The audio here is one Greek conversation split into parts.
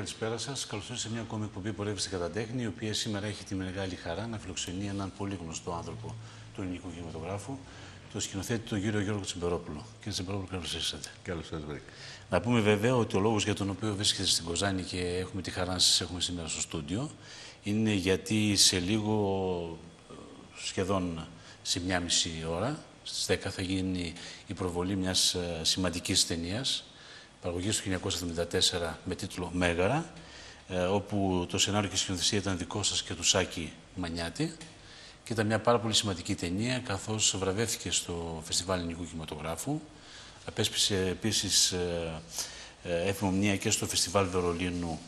Κυρίε και κύριοι, καλησπέρα σας. Καλώς ήρθατε σε μια ακόμη εκπομπή Πορεύει στην Κατατέχνη, η οποία σήμερα έχει τη μεγάλη χαρά να φιλοξενεί έναν πολύ γνωστό άνθρωπο του ελληνικού κινηματογράφου, το σκηνοθέτη τον κύριο Γιώργο Τσιμπερόπουλο. Κύριε Τσιμπερόπουλο, καλώς ήρθατε. Καλώς ήρθατε. Να πούμε βέβαια ότι ο λόγος για τον οποίο βρίσκεται στην Κοζάνη και έχουμε τη χαρά να σας έχουμε σήμερα στο στούντιο είναι γιατί σε λίγο, σχεδόν σε μια μισή ώρα, στις 10 θα γίνει η προβολή μιας σημαντικής ταινίας παραγωγής του 1974 με τίτλο «Μέγαρα», ε, όπου το σενάριο και η σκηνοθεσία ήταν δικό σας και του Σάκη Μανιάτη και ήταν μια πάρα πολύ σημαντική ταινία καθώς βραβεύτηκε στο Φεστιβάλ Ελληνικού Κινηματογράφου. Απέσπισε επίσης ε, ε, έφημο και στο Φεστιβάλ Βερολίνου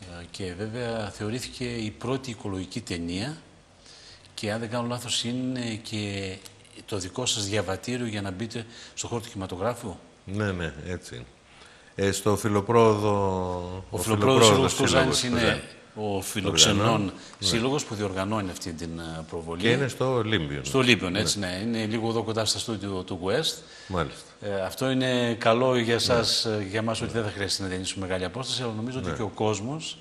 ε, και βέβαια θεωρήθηκε η πρώτη οικολογική ταινία και αν δεν κάνω λάθος είναι και το δικό σας διαβατήριο για να μπείτε στο χώρο του κινηματογράφου. Ναι, ναι, έτσι είναι. Ε, στο φιλοπρόοδο... Ο, ο φιλοπρόοδος σύλλογος Κοζάνης είναι ο φιλοξενών ναι. σύλλογος που διοργανώνει αυτή την ε, προβολή. Και είναι στο Ολύμπιον. Στο Ολύμπιον, ναι. έτσι ναι. Είναι λίγο εδώ κοντά στα στούντιο του West. Μάλιστα. Ε, αυτό είναι καλό για εσάς, ναι. για εμάς ότι δεν θα χρειάζεται να διανύσουμε μεγάλη απόσταση, αλλά νομίζω ότι και ο κόσμος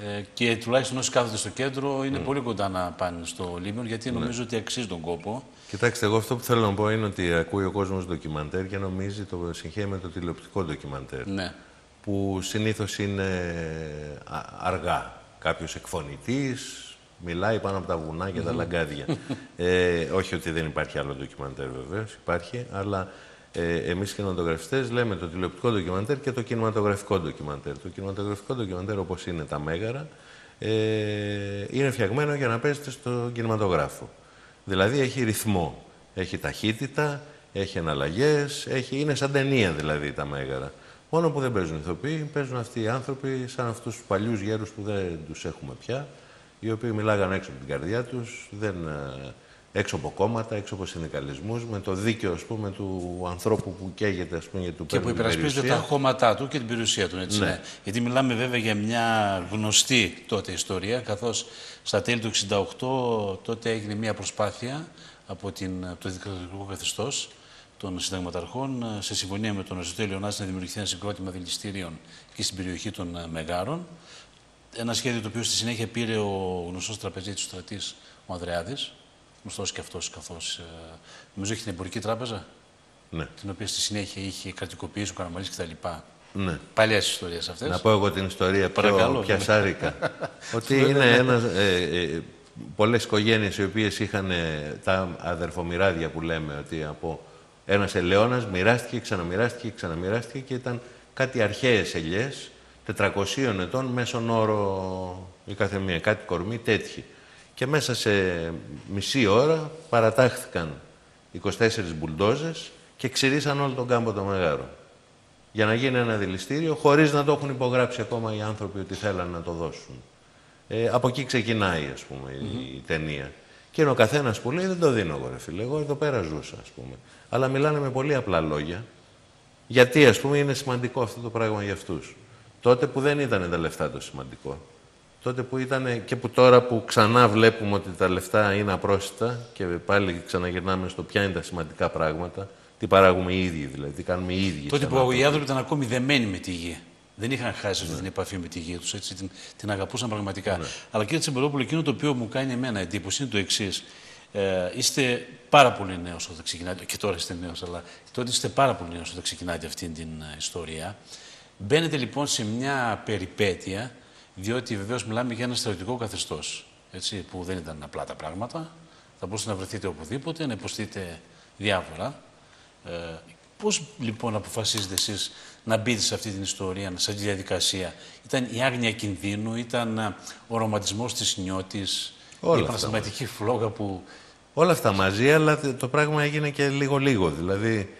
ε, και τουλάχιστον όσοι κάθονται στο κέντρο είναι πολύ κοντά να πάνε στο Ολύμπιον, γιατί νομίζω ότι αξίζει τον κόπο. Κοιτάξτε, εγώ αυτό που θέλω να πω είναι ότι ακούει ο κόσμος ντοκιμαντέρ και νομίζει το συγχαίρει με το τηλεοπτικό ντοκιμαντέρ. Ναι. Που συνήθως είναι αργά. Κάποιος εκφωνητής μιλάει πάνω από τα βουνά και τα λαγκάδια. ε, όχι ότι δεν υπάρχει άλλο ντοκιμαντέρ βεβαίως, υπάρχει, αλλά ε, εμείς κινηματογραφιστές λέμε το τηλεοπτικό ντοκιμαντέρ και το κινηματογραφικό ντοκιμαντέρ. Το κινηματογραφικό ντοκιμαντέρ όπως είναι τα Μέγαρα ε, είναι φτιαγμένο για να παίζεται στο κινηματογράφο. Δηλαδή έχει ρυθμό, έχει ταχύτητα, έχει εναλλαγέ, έχει... είναι σαν ταινία δηλαδή τα Μέγαρα. Μόνο που δεν παίζουν ηθοποιοί, παίζουν αυτοί οι άνθρωποι σαν αυτούς τους παλιούς γέρους που δεν τους έχουμε πια, οι οποίοι μιλάγαν έξω από την καρδιά τους, δεν ε, έξω από κόμματα, έξω από συνδικαλισμούς, με το δίκαιο ας πούμε, του ανθρώπου που καίγεται ας πούμε, για του Και που υπερασπίζεται τα χώματά του και την περιουσία του. Έτσι, ναι. ναι. Γιατί μιλάμε βέβαια για μια γνωστή τότε ιστορία, καθώς στα τέλη του 1968 τότε έγινε μια προσπάθεια από, την, από το δικτατορικό καθεστώς των συνταγματαρχών σε συμφωνία με τον Αριστοτέλειο Νάση να δημιουργηθεί ένα συγκρότημα δηληστήριων και στην περιοχή των Μεγάρων. Ένα σχέδιο το οποίο στη συνέχεια πήρε ο γνωστός τραπεζίτης του στρατής ο Ανδρεάδης, γνωστός και αυτός καθώς. Ε, νομίζω έχει την εμπορική τράπεζα. Ναι. Την οποία στη συνέχεια είχε κρατικοποιήσει ο Καραμαλής κτλ. Ναι. Παλιές ιστορίες αυτές. Να πω εγώ την ιστορία πιο πιασάρικα. ότι είναι ένας. Ε, ε, Πολλές οικογένειες οι οποίες είχαν ε, τα αδερφομοιράδια που λέμε ότι από ένας ελαιόνα μοιράστηκε, ξαναμοιράστηκε, ξαναμοιράστηκε και ήταν κάτι αρχαίες ελιές 400 ετών μέσον όρο η καθεμία, κάτι κορμί τέτοιοι και μέσα σε μισή ώρα παρατάχθηκαν 24 μπουλντόζες και ξηρίσαν όλο τον κάμπο των Μεγάρων. Για να γίνει ένα δηληστήριο, χωρίς να το έχουν υπογράψει ακόμα οι άνθρωποι ότι θέλαν να το δώσουν. Ε, από εκεί ξεκινάει, ας πούμε, η, ταινία. Και είναι ο καθένας που λέει: Δεν το δίνω εγώ, ρε φίλε. Εγώ εδώ πέρα ζούσα, ας πούμε. Αλλά μιλάνε με πολύ απλά λόγια. Γιατί, ας πούμε, είναι σημαντικό αυτό το πράγμα για αυτούς. Τότε που δεν ήταν τα λεφτά το σημαντικό τότε που ήταν και που τώρα που ξανά βλέπουμε ότι τα λεφτά είναι απρόσιτα και πάλι ξαναγυρνάμε στο ποια είναι τα σημαντικά πράγματα, τι παράγουμε οι ίδιοι δηλαδή, τι κάνουμε οι ίδιοι. Τότε που οι άνθρωποι ήταν ακόμη δεμένοι με τη γη. Δεν είχαν χάσει ναι. την επαφή με τη γη τους, την, την αγαπούσαν πραγματικά. Ναι. Αλλά κύριε Τσεμπερόπουλο, εκείνο το οποίο μου κάνει εμένα εντύπωση είναι το εξής. Ε, είστε πάρα πολύ νέος όταν ξεκινάτε, και τώρα είστε νέος, αλλά τότε είστε πάρα πολύ νέος όταν ξεκινάτε αυτή την ε, ιστορία. Μπαίνετε λοιπόν σε μια περιπέτεια διότι βεβαίως μιλάμε για ένα στρατιωτικό καθεστώς. Που δεν ήταν απλά τα πράγματα. Θα μπορούσατε να βρεθείτε οπουδήποτε, να υποστείτε διάφορα. Ε, Πώς λοιπόν αποφασίζετε εσείς να μπείτε σε αυτή την ιστορία, σε αυτή τη διαδικασία, Ήταν η άγνοια κινδύνου, ήταν ε, ο ρομαντισμός της νιώτης, η επαναστατική φλόγα που. Όλα αυτά μαζί, αλλά το πράγμα έγινε και λίγο-λίγο. Δηλαδή,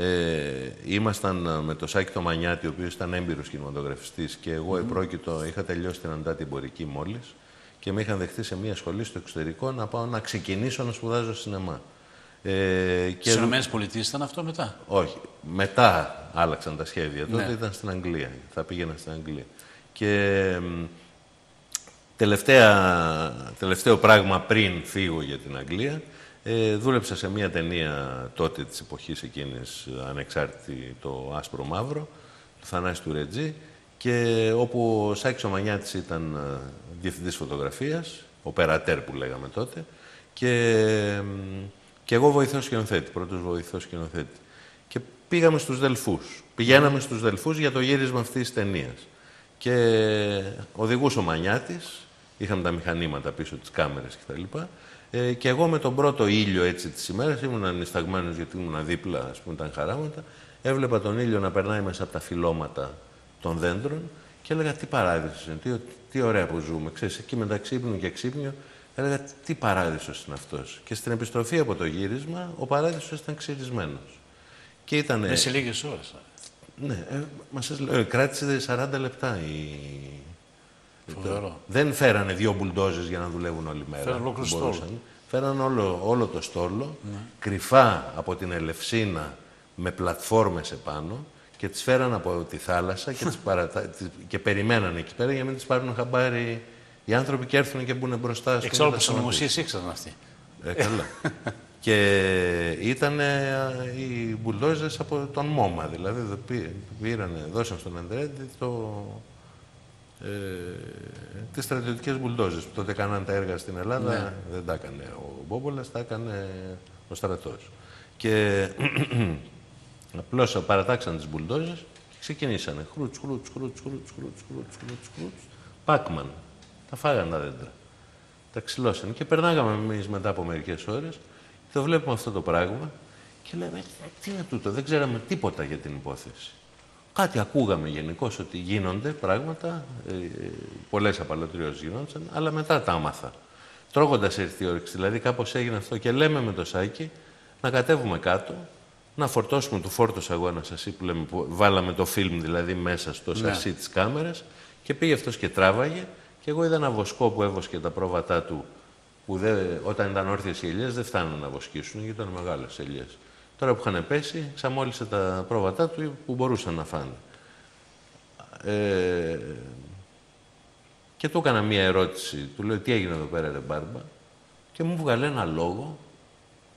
ε, ήμασταν ε, με το Σάκη το Μανιάτη, ο οποίος ήταν έμπειρος κινηματογραφιστής, και εγώ mm. επρόκειτο, είχα τελειώσει την αντάτη εμπορική μόλις και με είχαν δεχτεί σε μια σχολή στο εξωτερικό να πάω να ξεκινήσω να σπουδάζω σινεμά. Ε, και... Στις ΗΠΑ ήταν αυτό μετά; Όχι. Μετά άλλαξαν τα σχέδια. Τότε ναι. ήταν στην Αγγλία. Θα πήγαινα στην Αγγλία. Και τελευταία, τελευταίο πράγμα πριν φύγω για την Αγγλία ε, δούλεψα σε μια ταινία τότε της εποχής εκείνης, ανεξάρτητη, το Άσπρο Μαύρο, του Θανάση του Ρετζή, και όπου ο Σάκης Ομανιάτης ήταν ε, διευθυντής φωτογραφίας, ο περατέρ που λέγαμε τότε, και, και εγώ βοηθός σκηνοθέτη, πρώτος βοηθός σκηνοθέτη. Και πήγαμε στους Δελφούς. Πηγαίναμε στους Δελφούς για το γύρισμα αυτής της ταινίας. Και οδηγούσε ο Μανιάτης, είχαμε τα μηχανήματα πίσω τις κάμερες κτλ. Ε, και εγώ με τον πρώτο ήλιο έτσι της ημέρας, ήμουν ανισταγμένος γιατί ήμουν δίπλα, ας πούμε, ήταν χαράματα, έβλεπα τον ήλιο να περνάει μέσα από τα φυλώματα των δέντρων και έλεγα τι παράδεισος είναι, τι, τι ωραία που ζούμε. Ξέρεις, εκεί μεταξύ ύπνου και ξύπνιο, έλεγα τι παράδεισος είναι αυτός. Και στην επιστροφή από το γύρισμα, ο παράδεισος ήταν ξυρισμένος. Και ήταν... Με σε λίγες ώρες. Ναι, ε, μα σας λέω, κράτησε 40 λεπτά η... Φοβερό. Δεν φέρανε δύο μπουλντόζες για να δουλεύουν όλη μέρα. Φέραν ολόκληρο στόλο. Φέραν όλο, όλο το στόλο, ναι. κρυφά από την Ελευσίνα με πλατφόρμες επάνω και τις φέραν από τη θάλασσα και, τις παρατα... και περιμέναν εκεί πέρα για να μην τις πάρουν χαμπάρι οι άνθρωποι και έρθουν και μπουν μπροστά. Εξάλλου που συνωμοσίες ήξεραν αυτοί. Ε, καλά. και ήταν οι μπουλντόζες από τον ΜΟΜΑ, δηλαδή πήραν, δώσαν στον Αντρέντη το, ε, τις στρατιωτικές μπουλντόζες που τότε κάναν τα έργα στην Ελλάδα. Ναι. Δεν τα έκανε ο Μπόμπολας, τα έκανε ο στρατός. Και Απλώς παρατάξαν τις μπουλντόζες και ξεκινήσανε. Χρούτς, χρούτς, χρούτς, χρούτς, χρούτς, χρούτς, χρούτς, Πάκμαν. Τα φάγαν τα δέντρα. Τα ξυλώσανε. Και περνάγαμε εμείς μετά από μερικές ώρες και το βλέπουμε αυτό το πράγμα και λέμε: «Ε, Τι είναι τούτο, δεν ξέραμε τίποτα για την υπόθεση. Κάτι ακούγαμε γενικώς ότι γίνονται πράγματα, ε, πολλές απαλωτριώσει γινόντουσαν, αλλά μετά τα άμαθα. Τρώγοντας έρθει η όρεξη, δηλαδή κάπως έγινε αυτό και λέμε με το σάκι να κατέβουμε κάτω, να φορτώσουμε το φόρτο αγώνα σασί που, λέμε, που βάλαμε το φιλμ δηλαδή μέσα στο ναι. σασί της κάμερας και πήγε αυτός και τράβαγε και εγώ είδα ένα βοσκό που έβοσκε τα πρόβατά του που δεν, όταν ήταν όρθιες οι ελιές δεν φτάνουν να βοσκήσουν γιατί ήταν μεγάλες ελιές. Τώρα που είχαν πέσει, ξαμόλυσε τα πρόβατά του που μπορούσαν να φάνε. Ε, και του έκανα μία ερώτηση. Του λέω τι έγινε εδώ πέρα ρε Μπάρμπα; Και μου βγάλε ένα λόγο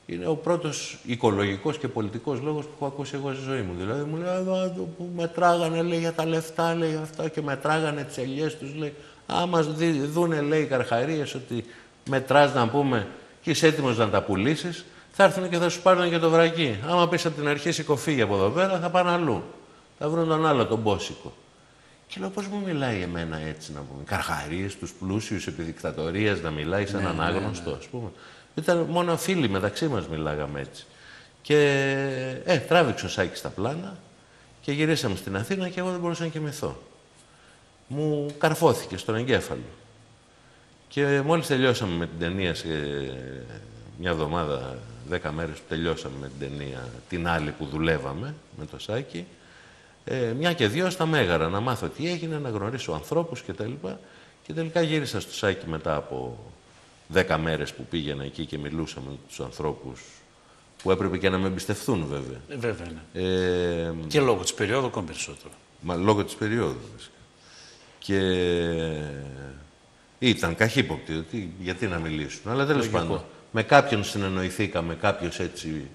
είναι ο πρώτος οικολογικός και πολιτικός λόγος που έχω ακούσει εγώ στη ζωή μου. Δηλαδή μου λέει: Εδώ που μετράγανε λέει, για τα λεφτά, λέει αυτά και μετράγανε τις ελιές τους. Λέει: Άμα δούνε, λέει, οι καρχαρίες ότι μετράς να πούμε και είσαι έτοιμος να τα πουλήσεις, θα έρθουν και θα σου πάρουν και το βρακί. Άμα πεις από την αρχή σηκωφύγει από εδώ πέρα, θα πάνε αλλού. Θα βρουν τον άλλο, τον Μπόσικο. Και λέω, πώς μου μιλάει εμένα έτσι να πούμε; Καρχαρίες, τους πλούσιους επί να μιλάει σε ναι, έναν ναι, άγνωστο, ναι. ας πούμε. Ήταν μόνο φίλοι μεταξύ μας μιλάγαμε έτσι. Και ε, τράβηξε ο Σάκης τα πλάνα και γυρίσαμε στην Αθήνα και εγώ δεν μπορούσα να κοιμηθώ. Μου καρφώθηκε στον εγκέφαλο. Και μόλις τελειώσαμε με την ταινία σε μια εβδομάδα, δέκα μέρες που τελειώσαμε με την ταινία, την άλλη που δουλεύαμε με το Σάκη, ε, μια και δύο στα Μέγαρα, να μάθω τι έγινε, να γνωρίσω ανθρώπους κτλ. Και, και τελικά γύρισα στο Σάκη μετά από δέκα μέρες που πήγαινα εκεί και μιλούσα με τους ανθρώπους που έπρεπε και να με εμπιστευτούν βέβαια. Ε, βέβαια, ναι. Ε, και λόγω της περίοδου ακόμα περισσότερο. Μα λόγω της περίοδου, Και ήταν καχύποπτοι, γιατί να μιλήσουν. Αλλά τέλος πάντων, με κάποιον συνεννοηθήκαμε, κάποιος έτσι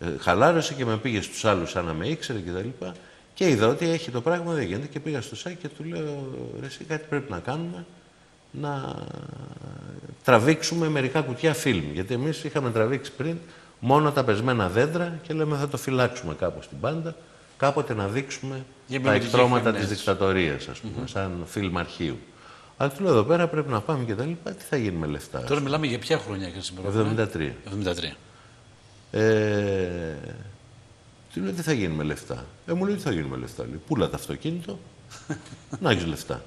ε, χαλάρωσε και με πήγε στους άλλους σαν να με ήξερε κτλ. Και, και είδα ότι έχει το πράγμα, δεν γίνεται και πήγα στο ΣΑΚ και του λέω, εσύ κάτι πρέπει να κάνουμε να τραβήξουμε μερικά κουτιά φιλμ. Γιατί εμείς είχαμε τραβήξει πριν μόνο τα πεσμένα δέντρα και λέμε θα το φυλάξουμε κάπου στην πάντα, κάποτε να δείξουμε τα εκτρώματα της δικτατορίας, ας πούμε, σαν φιλμ αρχείου. Αλλά του λέω εδώ πέρα πρέπει να πάμε και τα λοιπά. Τι θα γίνει με λεφτά. Τώρα μιλάμε για ποια χρονιά και σήμερα. 73. 73. Ε, του λέω τι θα γίνει με λεφτά; Ε, μου λέει τι θα γίνει με λεφτά; Λέει, Πούλα το αυτοκίνητο, να έχεις λεφτά.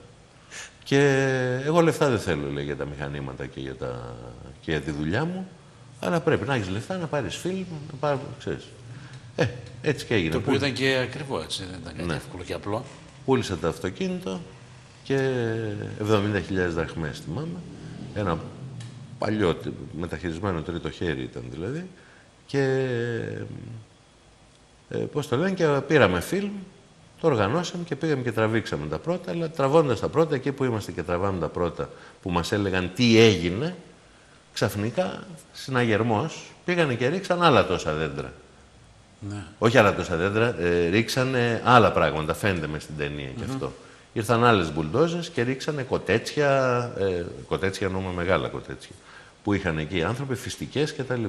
Και εγώ λεφτά δεν θέλω λέει, για τα μηχανήματα και για, τα... και για τη δουλειά μου. Αλλά πρέπει να έχεις λεφτά, να πάρεις φίλοι, να πάρει. Ξέρεις. Ε, έτσι και έγινε. Το οποίο ήταν και ακριβό, έτσι. Δεν ήταν κάτι ναι. εύκολο και απλό. Πούλησα το αυτοκίνητο και 70.000 δραχμές θυμάμαι. Ένα παλιό μεταχειρισμένο τρίτο χέρι ήταν δηλαδή. Και ε, πώς το λένε και πήραμε φιλμ το οργανώσαμε και πήγαμε και τραβήξαμε τα πρώτα, αλλά τραβώντας τα πρώτα, εκεί που είμαστε και τραβάμε τα πρώτα, που μας έλεγαν τι έγινε, ξαφνικά συναγερμός πήγανε και ρίξαν άλλα τόσα δέντρα. Ναι. Όχι άλλα τόσα δέντρα, ε, ρίξανε άλλα πράγματα. Φαίνεται μες στην ταινία mm -hmm. και αυτό. Ήρθαν άλλες μπουλντόζες και ρίξανε κοτέτσια, ε, κοτέτσια εννοούμε μεγάλα κοτέτσια, που είχαν εκεί οι άνθρωποι, φυστικέ κτλ.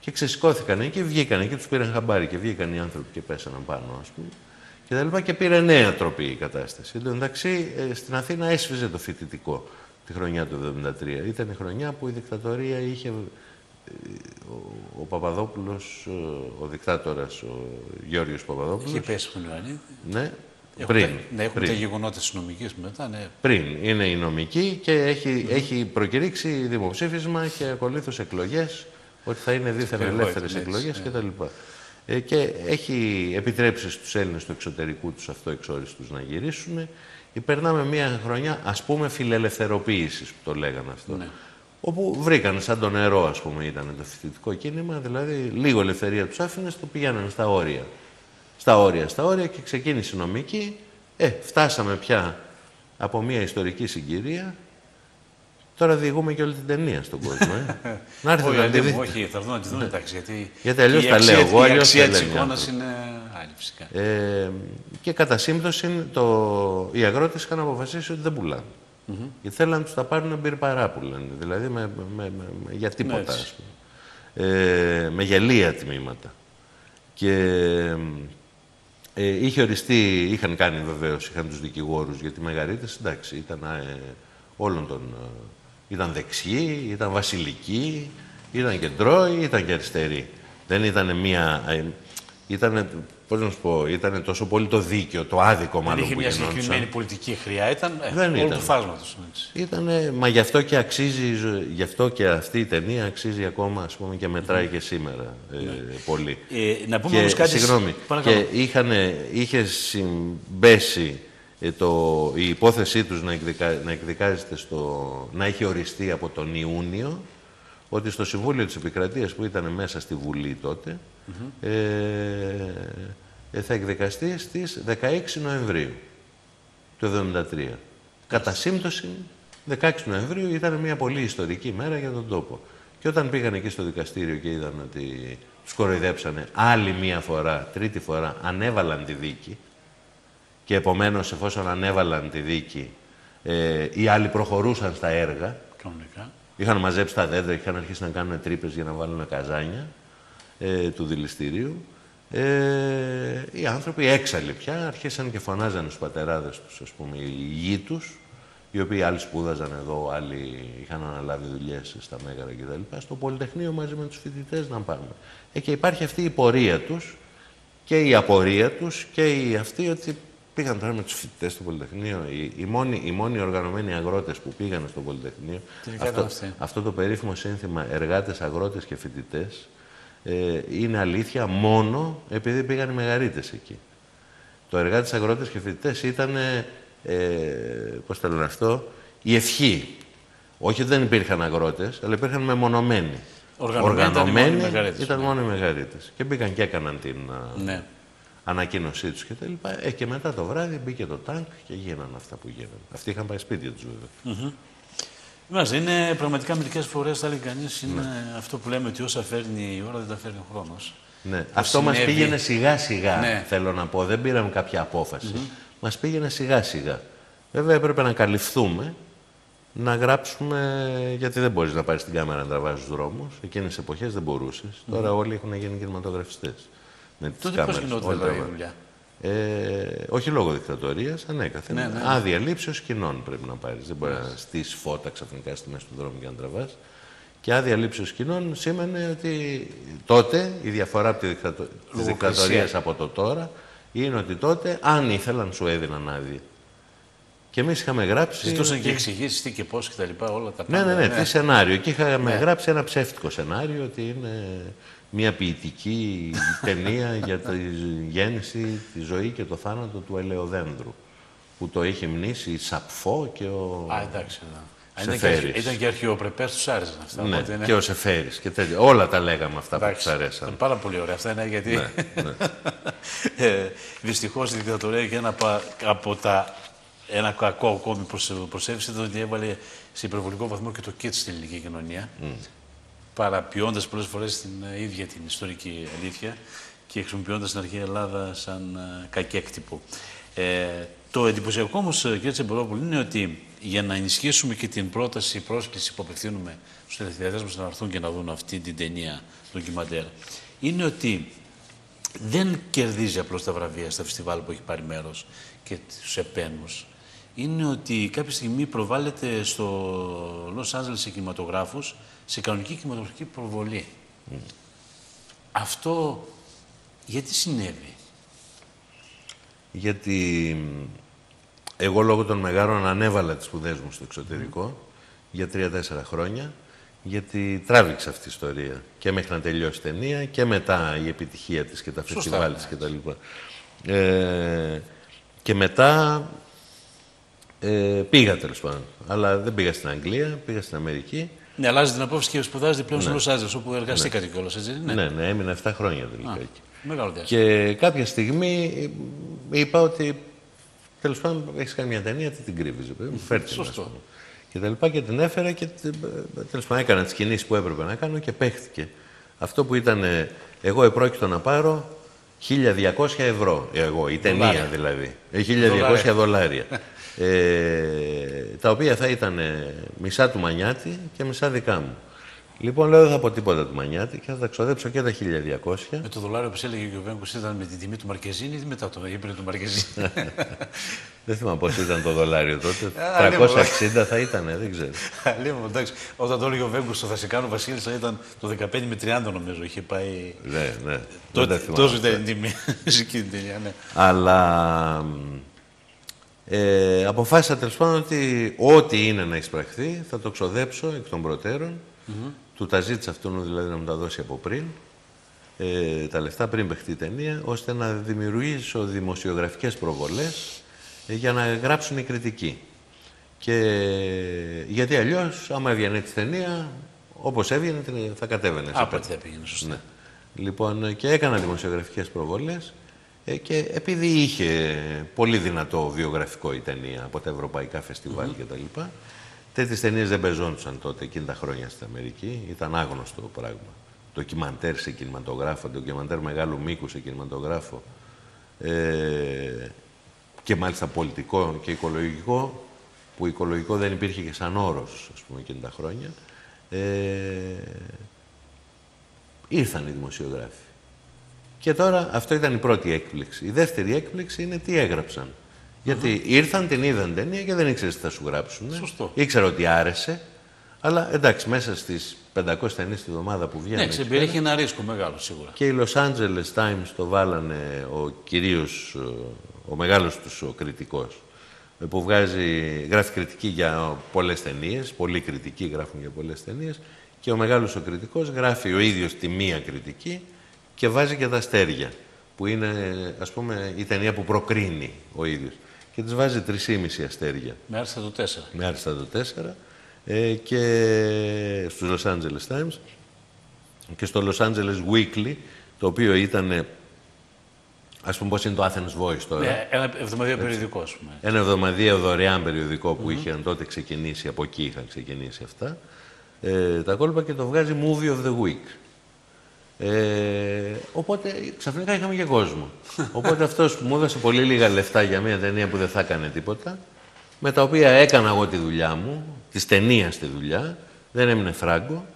Και ξεσηκώθηκαν εκεί και βγήκαν και τους πήραν χαμπάρι και βγήκαν οι άνθρωποι και πέσαναν πάνω, ας πούμε. Και τα λοιπά και πήρε νέα τροπή η κατάσταση. Εν τω μεταξύ, ε, στην Αθήνα έσφιζε το φοιτητικό τη χρονιά του 1973. Ήταν η χρονιά που η δικτατορία είχε. Ε, ο, ο Παπαδόπουλος, ο δικτάτορας, ο Γιώργος Παπαδόπουλος... Είχε πέσει τον Ναι, έχουν πριν. Τα, ναι, έχουν τα γεγονότα της νομικής μετά, ναι. Πριν. Είναι η νομική και έχει, έχει προκηρύξει δημοψήφισμα και ακολούθως εκλογές ότι θα είναι δίθεν ελεύθερες εκλογές ναι. κτλ. Ε, και έχει επιτρέψει στους Έλληνες του εξωτερικού τους αυτό εξόριστους να γυρίσουν. Περνάμε μια χρονιά, ας πούμε, φιλελευθεροποίησης, που το λέγανε αυτό. Ναι. Όπου βρήκαν σαν το νερό, ας πούμε, ήταν το φοιτητικό κίνημα, δηλαδή λίγο ελευθερία τους άφηνες, το πηγαίνανε στα όρια. Στα όρια, στα όρια και ξεκίνησε η νομική. Ε, φτάσαμε πια από μια ιστορική συγκυρία Τώρα διηγούμε και όλη την ταινία στον κόσμο. Ε. να έρθει να τη δείτε. Όχι, θα έρθουν να τη δουν εντάξει. Γιατί, γιατί αλλιώς τα λέω εγώ. Η αξία της εικόνας είναι άλλη φυσικά. Ε, και κατά σύμπτωση το... οι αγρότες είχαν αποφασίσει ότι δεν πουλάνε. Mm -hmm. Γιατί θέλουν να τους τα πάρουν μπυρ παράπουλαν. Δηλαδή με, με, με, για τίποτα, ας πούμε. Ε, με γελία τμήματα. Και ε, είχε οριστεί, είχαν κάνει βεβαίως, είχαν τους δικηγόρους γιατί οι Μεγαρίτες εντάξει, ήταν ε, όλων των ε, ήταν δεξιοί, ήταν βασιλικοί, ήταν κεντρώοι, ήταν και αριστεροί. Δεν ήταν μία... Ε, ήταν, πώς να σου πω, ήταν τόσο πολύ το δίκαιο, το άδικο μάλλον είχε που μια συγκεκριμένη πολιτική χρειά, ήταν ε, Δεν όλο ήταν. τους φάσματος. Ήταν, μα γι' αυτό και αξίζει, γι' αυτό και αυτή η ταινία αξίζει ακόμα, ας πούμε, και μετράει και σήμερα ε, ναι. πολύ. Ε, να πούμε και, όμως κάτι... Συγγνώμη, και είχαν, είχε συμπέσει ε, το, η υπόθεσή τους να, εκδικα, να εκδικάζεται στο, να έχει οριστεί από τον Ιούνιο ότι στο Συμβούλιο της Επικρατείας που ήταν μέσα στη Βουλή τότε ε, ε, θα εκδικαστεί στις 16 Νοεμβρίου του 1973. Κατά σύμπτωση, 16 Νοεμβρίου ήταν μια πολύ ιστορική μέρα για τον τόπο. Και όταν πήγαν εκεί στο δικαστήριο και είδαν ότι τους κοροϊδέψανε άλλη μία φορά, τρίτη φορά, ανέβαλαν τη δίκη, και επομένως εφόσον ανέβαλαν τη δίκη ε, οι άλλοι προχωρούσαν στα έργα. Κανονικά. Είχαν μαζέψει τα δέντρα, είχαν αρχίσει να κάνουν τρύπες για να βάλουν καζάνια ε, του δηληστηρίου. Ε, οι άνθρωποι έξαλλοι πια αρχίσαν και φωνάζανε στους πατεράδες τους, ας πούμε, οι γη τους, οι οποίοι άλλοι σπούδαζαν εδώ, άλλοι είχαν αναλάβει δουλειές στα Μέγαρα κτλ. Στο Πολυτεχνείο μαζί με τους φοιτητές να πάμε. Ε, και υπάρχει αυτή η πορεία τους και η απορία τους και η αυτή ότι Πήγαν τώρα με τους φοιτητές στο Πολυτεχνείο. Οι, οι, μόνοι, οι μόνοι οργανωμένοι αγρότες που πήγαν στο Πολυτεχνείο. Αυτό, αυτό το περίφημο σύνθημα εργάτες, αγρότες και φοιτητές ε, είναι αλήθεια μόνο επειδή πήγαν οι μεγαρίτες εκεί. Το εργάτε, αγρότε και φοιτητές ήταν. Ε, Πώς το λένε αυτό, η ευχή. Όχι ότι δεν υπήρχαν αγρότες, αλλά υπήρχαν μεμονωμένοι. Οργανωμένοι, ήταν μόνο οι μεγαρίτες. Και μπήκαν και έκαναν την. Ναι ανακοίνωσή τους κτλ. Ε, και μετά το βράδυ μπήκε το τάγκ και γίνανε αυτά που γίνανε. Αυτοί είχαν πάει σπίτια τους βέβαια. Mm είναι πραγματικά μερικές φορές, θα λέει κανείς, είναι ναι. αυτό που λέμε ότι όσα φέρνει η ώρα δεν τα φέρνει ο χρόνος. Ναι. Αυτό συνέβη... μα πήγαινε σιγά σιγά, ναι. θέλω να πω. Δεν πήραμε κάποια απόφαση. Mm Μας πήγαινε σιγά σιγά. Βέβαια έπρεπε να καλυφθούμε, να γράψουμε. Γιατί δεν μπορείς να πάρεις την κάμερα να τραβάζει του δρόμους. Εκείνες τι εποχές δεν μπορούσες. Τώρα όλοι έχουν γίνει κινηματογραφιστές με τις Τότε πώς γινόταν δηλαδή η δουλειά; Ε, όχι λόγω δικτατορίας, ανέκαθεν. Ναι, ναι. Άδεια λήψεως κοινών πρέπει να πάρεις. Δεν μπορεί να στήσει φώτα ξαφνικά στη μέση του δρόμου και να τραβάς. Και άδεια λήψεως κοινών σήμαινε ότι τότε η διαφορά από τη δικτατο... δικτατορίας από το τώρα είναι ότι τότε αν ήθελαν σου έδιναν άδεια. Και εμείς είχαμε γράψει. Ζητούσαν και εξηγήσεις τι και πώς και τα λοιπά, όλα τα ναι, πάντα. Ναι, ναι, ναι, τι σενάριο. Και είχαμε ναι. γράψει ένα ψεύτικο σενάριο ότι είναι μια ποιητική ταινία για τη γέννηση, τη ζωή και το θάνατο του ελαιοδένδρου. Που το είχε μνήσει η Σαπφό και ο. Α, εντάξει. Ναι. Ήταν και, ήταν και αρχαιοπρεπές, τους άρεσαν αυτά. Ναι, είναι... και ο Σεφέρης και τέτοια. Όλα τα λέγαμε αυτά εντάξει, που τους αρέσαν. Ήταν πάρα πολύ ωραία αυτά, είναι γιατί. Ναι, ναι. ε, Δυστυχώς η δικτατορία είχε ένα από τα. Ένα κακό ακόμη προσέβησε ήταν ότι έβαλε σε υπερβολικό βαθμό και το κίτ στην ελληνική κοινωνία. Mm παραποιώντας πολλές φορές την ε, ίδια την ιστορική αλήθεια και χρησιμοποιώντας την αρχαία Ελλάδα σαν ε, κακέκτυπο. Ε, Το εντυπωσιακό όμως, κύριε Τσεμπορόπουλο, είναι ότι για να ενισχύσουμε και την πρόταση πρόσκληση που απευθύνουμε στους τηλεθεατές μας να έρθουν και να δουν αυτή την ταινία ντοκιμαντέρ, είναι ότι δεν κερδίζει απλώς τα βραβεία στα φεστιβάλ που έχει πάρει μέρος και τους επένου. Είναι ότι κάποια στιγμή προβάλλεται στο Los Angeles σε κινηματογράφου σε κανονική κινηματογραφική προβολή. Αυτό γιατί συνέβη; Γιατί εγώ λόγω των μεγάλων ανέβαλα τις σπουδές μου στο εξωτερικό για τρία-τέσσερα χρόνια γιατί τράβηξε αυτή η ιστορία και μέχρι να τελειώσει η ταινία και μετά η επιτυχία της και τα φεστιβάλ της κτλ. Ε, και μετά ε, πήγα τέλος πάντων. Αλλά δεν πήγα στην Αγγλία, πήγα στην Αμερική. Ναι, αλλάζει την απόφαση και σπουδάζετε πλέον ναι. στο Λος όπου εργαστήκατε ναι. κιόλας, έτσι ναι. Ναι, ναι, έμεινα 7 χρόνια τελικά εκεί. Μεγάλο Και κάποια στιγμή είπα ότι τέλος πάντων έχεις κάνει μια ταινία, τι την κρύβεις, φέρτε Σωστό. Και τα λοιπά και την έφερα και τέλος πάντων έκανα τις κινήσεις που έπρεπε να κάνω και παίχτηκε. Αυτό που ήταν, εγώ επρόκειτο να πάρω 1200 ευρώ. Εγώ, η ταινία δολάρια. δηλαδή. 1200 ε, δολάρια. ε, τα οποία θα ήταν μισά του Μανιάτη και μισά δικά μου. Λοιπόν, λέω δεν θα πω τίποτα του Μανιάτη και θα τα ξοδέψω και τα 1200. Με το δολάριο που έλεγε και ο Βέγκος ήταν με την τιμή του Μαρκεζίνη ή μετά το ύπνο του Μαρκεζίνη; δεν θυμάμαι πώς ήταν το δολάριο τότε. 360 θα ήταν, δεν ξέρω. Λίγο, εντάξει. Όταν το έλεγε ο Βέγκος στο Θασικάνο Βασίλισσα ήταν το 15 με 30 νομίζω. Είχε πάει. Ναι, ναι. Τόσο ήταν η τιμή. ναι. Αλλά ε, αποφάσισα τέλος πάντων ότι ό,τι είναι να εισπραχθεί θα το ξοδέψω εκ των προτέρων. Mm-hmm. Του τα ζήτησα αυτόν δηλαδή να μου τα δώσει από πριν, ε, τα λεφτά πριν παιχτεί η ταινία, ώστε να δημιουργήσω δημοσιογραφικές προβολές ε, για να γράψουν οι κριτικοί. Και, γιατί αλλιώς, άμα έβγαινε τη ταινία, όπως έβγαινε, θα κατέβαινε. Άπατη θα πήγαινε, σωστά. Ναι. Λοιπόν, και έκανα δημοσιογραφικές προβολές ε, και επειδή είχε πολύ δυνατό βιογραφικό η ταινία από τα ευρωπαϊκά φεστιβάλ mm -hmm. κτλ. Τέτοιες ταινίες δεν πεζόντουσαν τότε εκείνη τα χρόνια στην Αμερική. Ήταν άγνωστο πράγμα. Ντοκιμαντέρ σε κινηματογράφο, ντοκιμαντέρ μεγάλου μήκου σε κινηματογράφο. Ε, και μάλιστα πολιτικό και οικολογικό, που οικολογικό δεν υπήρχε και σαν όρος, ας πούμε, εκείνη τα χρόνια. Ε, ήρθαν οι δημοσιογράφοι. Και τώρα αυτό ήταν η πρώτη έκπληξη. Η δεύτερη έκπληξη είναι τι έγραψαν. Γιατί ήρθαν, την είδαν ταινία και δεν ήξερε τι θα σου γράψουν. Σωστό. Ήξερα ότι άρεσε. Αλλά εντάξει, μέσα στις 500 ταινίες τη εβδομάδα που βγαίνουν. Ναι, ξεμπεριέχει ένα ρίσκο μεγάλο σίγουρα. Και οι Los Angeles Times το βάλανε ο κυρίως, ο μεγάλος τους ο κριτικός, που βγάζει, γράφει κριτική για πολλές ταινίες. Πολλοί κριτικοί γράφουν για πολλές ταινίες. Και ο μεγάλος ο κριτικός γράφει ο ίδιος τη μία κριτική και βάζει και τα αστέρια. Που είναι, ας πούμε, η ταινία που προκρίνει ο ίδιος. Και τις βάζει 3,5 αστέρια. Με άριστα το 4. Με άριστα το 4. Ε, και στους Los Angeles Times και στο Los Angeles Weekly, το οποίο ήταν Α πούμε, πώς είναι το Athens Voice τώρα. Ναι, ένα εβδομαδιαίο περιοδικό, ας πούμε. Ένα εβδομαδιαίο δωρεάν περιοδικό που mm -hmm. είχαν τότε ξεκινήσει, από εκεί είχαν ξεκινήσει αυτά. Ε, τα κόλπα και το βγάζει Movie of the Week. Ε, οπότε ξαφνικά είχαμε και κόσμο. οπότε αυτός που μου έδωσε πολύ λίγα λεφτά για μια ταινία που δεν θα έκανε τίποτα, με τα οποία έκανα εγώ τη δουλειά μου, της ταινίας τη δουλειά, δεν έμεινε φράγκο,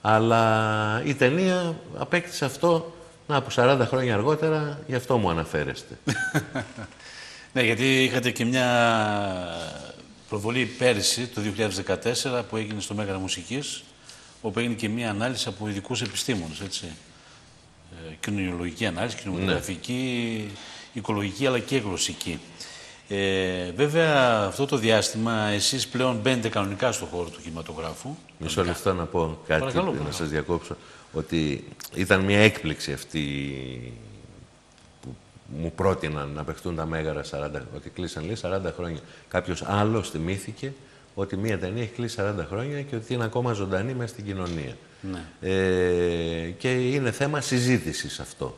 αλλά η ταινία απέκτησε αυτό να, από 40 χρόνια αργότερα, γι' αυτό μου αναφέρεστε. ναι, γιατί είχατε και μια προβολή πέρυσι, το 2014, που έγινε στο Μέγαρα Μουσικής, όπου έγινε και μια ανάλυση από ειδικούς επιστήμονες, έτσι. Ε, κοινωνιολογική ανάλυση, κοινωνιογραφική, ναι. οικολογική αλλά και γλωσσική. Ε, βέβαια, αυτό το διάστημα εσείς πλέον μπαίνετε κανονικά στον χώρο του κινηματογράφου. Μισό λεπτό να πω κάτι, παρακαλώ, να σας διακόψω. Ότι ήταν μια έκπληξη αυτή που μου πρότειναν να παιχτούν τα Μέγαρα 40, ότι κλείσαν λέει 40 χρόνια. Κάποιος άλλος θυμήθηκε ότι μία ταινία έχει κλείσει 40 χρόνια και ότι είναι ακόμα ζωντανή μέσα στην κοινωνία. Ναι. Ε, και είναι θέμα συζήτησης αυτό.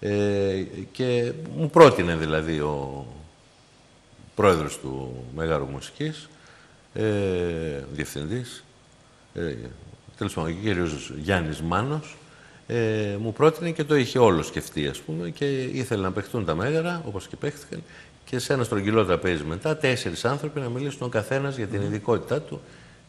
Ε, και μου πρότεινε δηλαδή ο πρόεδρος του Μέγαρου Μουσικής, ε, διευθυντής, ε, τέλος πάντων, ο κύριος Γιάννης Μάνος, ε, μου πρότεινε και το είχε όλο σκεφτεί, ας πούμε, και ήθελε να παιχτούν τα Μέγαρα, όπως και παίχτηκαν, και σε ένα στρογγυλό τραπέζι μετά τέσσερις άνθρωποι να μιλήσουν ο καθένας για την ειδικότητά του,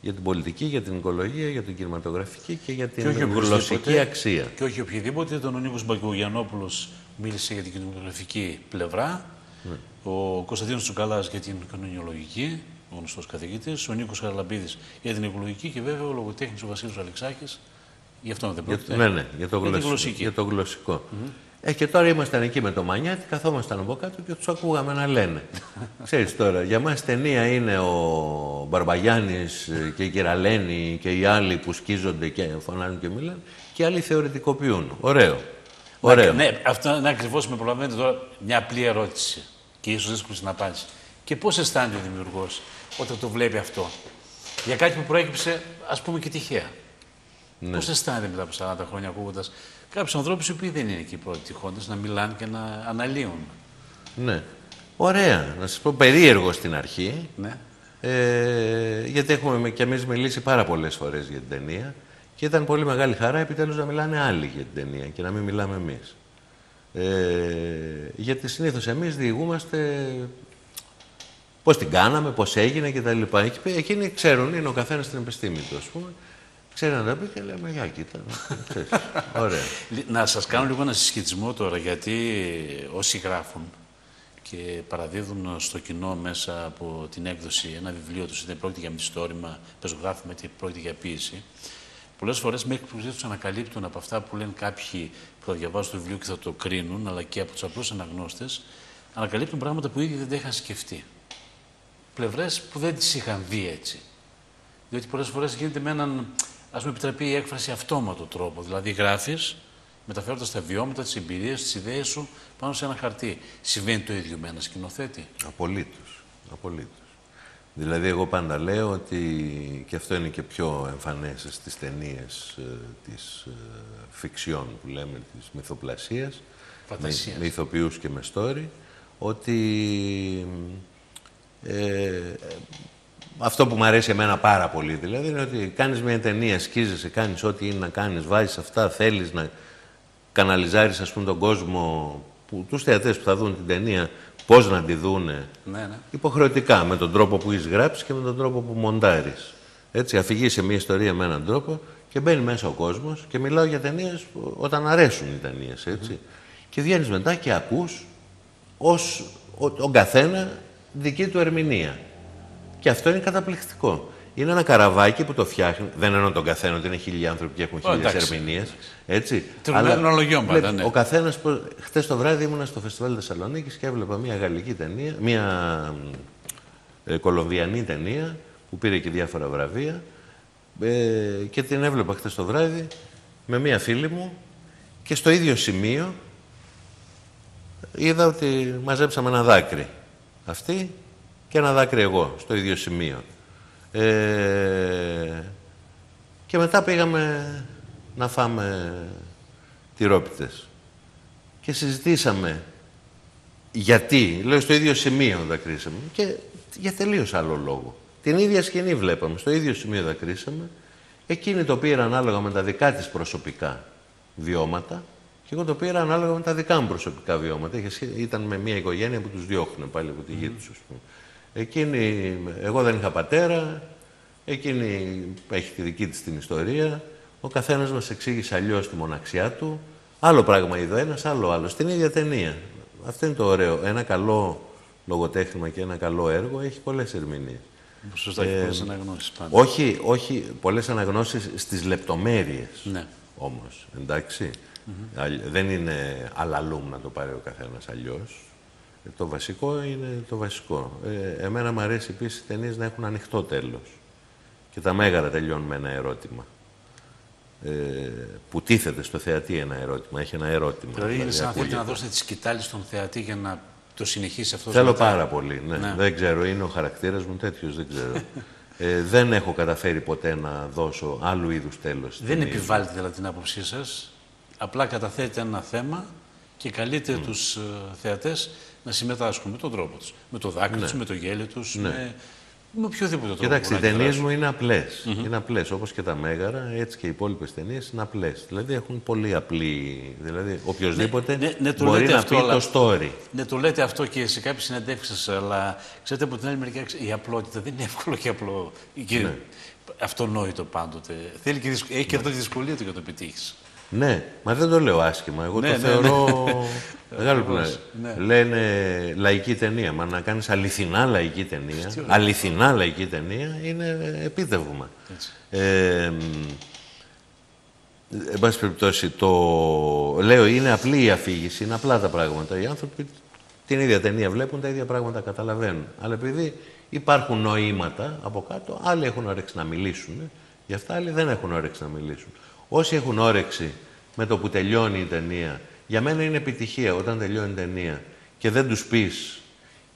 για την πολιτική, για την οικολογία, για την κινηματογραφική και για την γλωσσική αξία. Και όχι οποιοδήποτε, τον ο Νίκο Μπακογιανόπουλο μίλησε για την κινηματογραφική πλευρά, ναι. ο Κωνσταντίνος Τσουκαλάς για την κανονιολογική, ο γνωστός καθηγητής, ο Νίκος Χαραλαμπίδης για την οικολογική και βέβαια ο λογοτέχνης ο Βασίλης Αλεξάκης. Γι' αυτό δεν πρόκειται. Ναι, ναι, για το, γλωσσικό. Για το γλωσσικό. Ε, και τώρα ήμασταν εκεί με το Μανιάτη, καθόμασταν από κάτω και τους ακούγαμε να λένε. Ξέρεις τώρα, για μας ταινία είναι ο Μπαρμπαγιάννης και η Κυραλένη και οι άλλοι που σκίζονται και φωνάζουν και μιλάνε και άλλοι θεωρητικοποιούν. Ωραίο. Ωραίο. Ναι, αυτό είναι ακριβώς με προλαβαίνετε τώρα μια απλή ερώτηση και ίσως δύσκολη στην απάντηση. Και πώς αισθάνεται ο δημιουργός όταν το βλέπει αυτό; Για κάτι που προέκυψε, ας πούμε, και τυχαία. Ναι. Πώς αισθάνεται μετά από 40 χρόνια ακούγοντας κάποιους ανθρώπους οι οποίοι δεν είναι εκεί οι πρώτοι τυχόντε να μιλάνε και να αναλύουν. Ναι. Ωραία. Να σας πω περίεργο στην αρχή. Ναι. Ε, γιατί έχουμε και εμείς μιλήσει πάρα πολλές φορές για την ταινία. Και ήταν πολύ μεγάλη χαρά επιτέλους να μιλάνε άλλοι για την ταινία και να μην μιλάμε εμείς. Ε, γιατί συνήθως εμείς διηγούμαστε πώς την κάναμε, πώς έγινε κτλ. Εκείνοι ξέρουν, είναι ο καθένας στην επιστήμη του, ας πούμε. Ξέρει να τα πει και λέμε, για κοίτα. Ωραία. Να σας κάνω λίγο ένα συσχετισμό τώρα, γιατί όσοι γράφουν και παραδίδουν στο κοινό μέσα από την έκδοση ένα βιβλίο τους, είτε πρόκειται για μυθιστόρημα, πεζογράφημα, είτε πρόκειται για ποίηση, πολλές φορές μέχρι που τους ανακαλύπτουν από αυτά που λένε κάποιοι που θα διαβάσουν το βιβλίο και θα το κρίνουν, αλλά και από τους απλούς αναγνώστες, ανακαλύπτουν πράγματα που ήδη δεν τα είχαν σκεφτεί. Πλευρές που δεν τις είχαν δει έτσι. Διότι πολλές φορές γίνεται με έναν ας μου επιτραπεί η έκφραση αυτόματο τρόπο. Δηλαδή γράφεις, μεταφέροντας τα βιώματα, τις εμπειρίες, τις ιδέες σου πάνω σε ένα χαρτί. Συμβαίνει το ίδιο με ένα σκηνοθέτη; Απολύτως. Απολύτως. Δηλαδή εγώ πάντα λέω ότι, και αυτό είναι και πιο εμφανές στις ταινίες ε, της ε, φιξιών που λέμε, της μυθοπλασίας, με, με ηθοποιούς και με story, ότι ε, αυτό που μου αρέσει εμένα πάρα πολύ δηλαδή είναι ότι κάνεις μια ταινία, σκίζεσαι, κάνεις ό,τι είναι να κάνεις, βάζεις αυτά, θέλεις να καναλιζάρεις ας πούμε τον κόσμο, που, τους θεατές που θα δουν την ταινία, πώς να τη δούνε, ναι, ναι. υποχρεωτικά, με τον τρόπο που έχεις γράψει και με τον τρόπο που μοντάρεις. Έτσι, αφηγείσαι μια ιστορία με έναν τρόπο και μπαίνει μέσα ο κόσμος και μιλάω για ταινίες όταν αρέσουν οι ταινίες, έτσι. Και βγαίνεις μετά και ακούς ως ο, καθένα δική του ερμηνεία. Και αυτό είναι καταπληκτικό. Είναι ένα καραβάκι που το φτιάχνει. Δεν εννοώ τον καθένα ότι είναι χίλιοι άνθρωποι και έχουν χίλιες ερμηνείες. Έτσι. πάντα, ναι. Ο καθένας. Χθες το βράδυ ήμουνα στο φεστιβάλ Θεσσαλονίκης και έβλεπα μια γαλλική ταινία, μια ε, κολομβιανή ταινία που πήρε και διάφορα βραβεία. Ε, και την έβλεπα χθες το βράδυ με μια φίλη μου και στο ίδιο σημείο είδα ότι μαζέψαμε ένα δάκρυ. Αυτή και ένα δάκρυ εγώ, στο ίδιο σημείο. Ε, και μετά πήγαμε να φάμε τυρόπιτες. Και συζητήσαμε γιατί, λέω στο ίδιο σημείο δακρύσαμε και για τελείως άλλο λόγο. Την ίδια σκηνή βλέπαμε, στο ίδιο σημείο δακρύσαμε. Εκείνη το πήρα ανάλογα με τα δικά της προσωπικά βιώματα και εγώ το πήρα ανάλογα με τα δικά μου προσωπικά βιώματα. Ήταν με μια οικογένεια που τους διώχνουν πάλι από τη γη τους, ας πούμε. Εκείνη, εγώ δεν είχα πατέρα, εκείνη έχει τη δική της την ιστορία, ο καθένας μας εξήγησε αλλιώς τη μοναξιά του, άλλο πράγμα είδε ένας, άλλο άλλο, στην ίδια ταινία. Αυτό είναι το ωραίο. Ένα καλό λογοτέχνημα και ένα καλό έργο έχει πολλές ερμηνείες. Σωστά, έχει ε, πολλές αναγνώσεις πάντα. Όχι, όχι πολλές αναγνώσεις στις λεπτομέρειες ναι. όμως, εντάξει. Δεν είναι αλαλούμ να το πάρει ο καθένας αλλιώς. Το βασικό είναι το βασικό. Ε, εμένα μου αρέσει επίσης οι ταινίες να έχουν ανοιχτό τέλος. Και τα μέγαρα τελειώνουν με ένα ερώτημα. Ε, που τίθεται στο θεατή ένα ερώτημα. Έχει ένα ερώτημα. Δηλαδή, είναι σαν θέλετε να δώσετε τη σκητάλη στον θεατή για να το συνεχίσει αυτό. Θέλω πάρα πολύ. Ναι. ναι. Δεν ξέρω, είναι ο χαρακτήρας μου τέτοιος, δεν ξέρω. ε, δεν έχω καταφέρει ποτέ να δώσω άλλου είδους τέλος. Δεν επιβάλλετε δηλαδή την άποψή σας. Απλά καταθέτετε ένα θέμα και καλείτε mm. τους θεατές να συμμετάσχουν με τον τρόπο τους. Με το δάκρυ ναι. τους, με το γέλιο τους, ναι. με Με οποιοδήποτε τρόπο. Κοιτάξτε, οι ταινίες μου είναι απλές. Mm-hmm. Είναι απλές. Όπως και τα μέγαρα, έτσι και οι υπόλοιπες ταινίες είναι απλές. Δηλαδή έχουν πολύ απλή. Δηλαδή, οποιοδήποτε ναι, ναι, ναι, μπορεί να αυτό, πει αλλά... το story. Ναι, το λέτε αυτό και σε κάποιες συνεντεύξεις, αλλά ξέρετε από την άλλη μεριά η απλότητα δεν είναι εύκολο και απλό. Και ναι. αυτονόητο πάντοτε. Θέλει και, έχει και αυτό τη δυσκολία του για το επιτύχεις. Ναι, μα δεν το λέω άσχημα. Εγώ ναι, το ναι, θεωρώ ναι. μεγάλο ναι. Λένε λαϊκή ταινία. Μα να κάνεις αληθινά λαϊκή ταινία, αληθινά λαϊκή ταινία είναι επίτευγμα. Ε, εν πάση περιπτώσει, το λέω είναι απλή η αφήγηση, είναι απλά τα πράγματα. Οι άνθρωποι την ίδια ταινία βλέπουν, τα ίδια πράγματα καταλαβαίνουν. Αλλά επειδή υπάρχουν νοήματα από κάτω, άλλοι έχουν όρεξη να μιλήσουν. Γι' αυτά άλλοι δεν έχουν όρεξη να μιλήσουν. Όσοι έχουν όρεξη με το που τελειώνει η ταινία, για μένα είναι επιτυχία όταν τελειώνει η ταινία και δεν τους πεις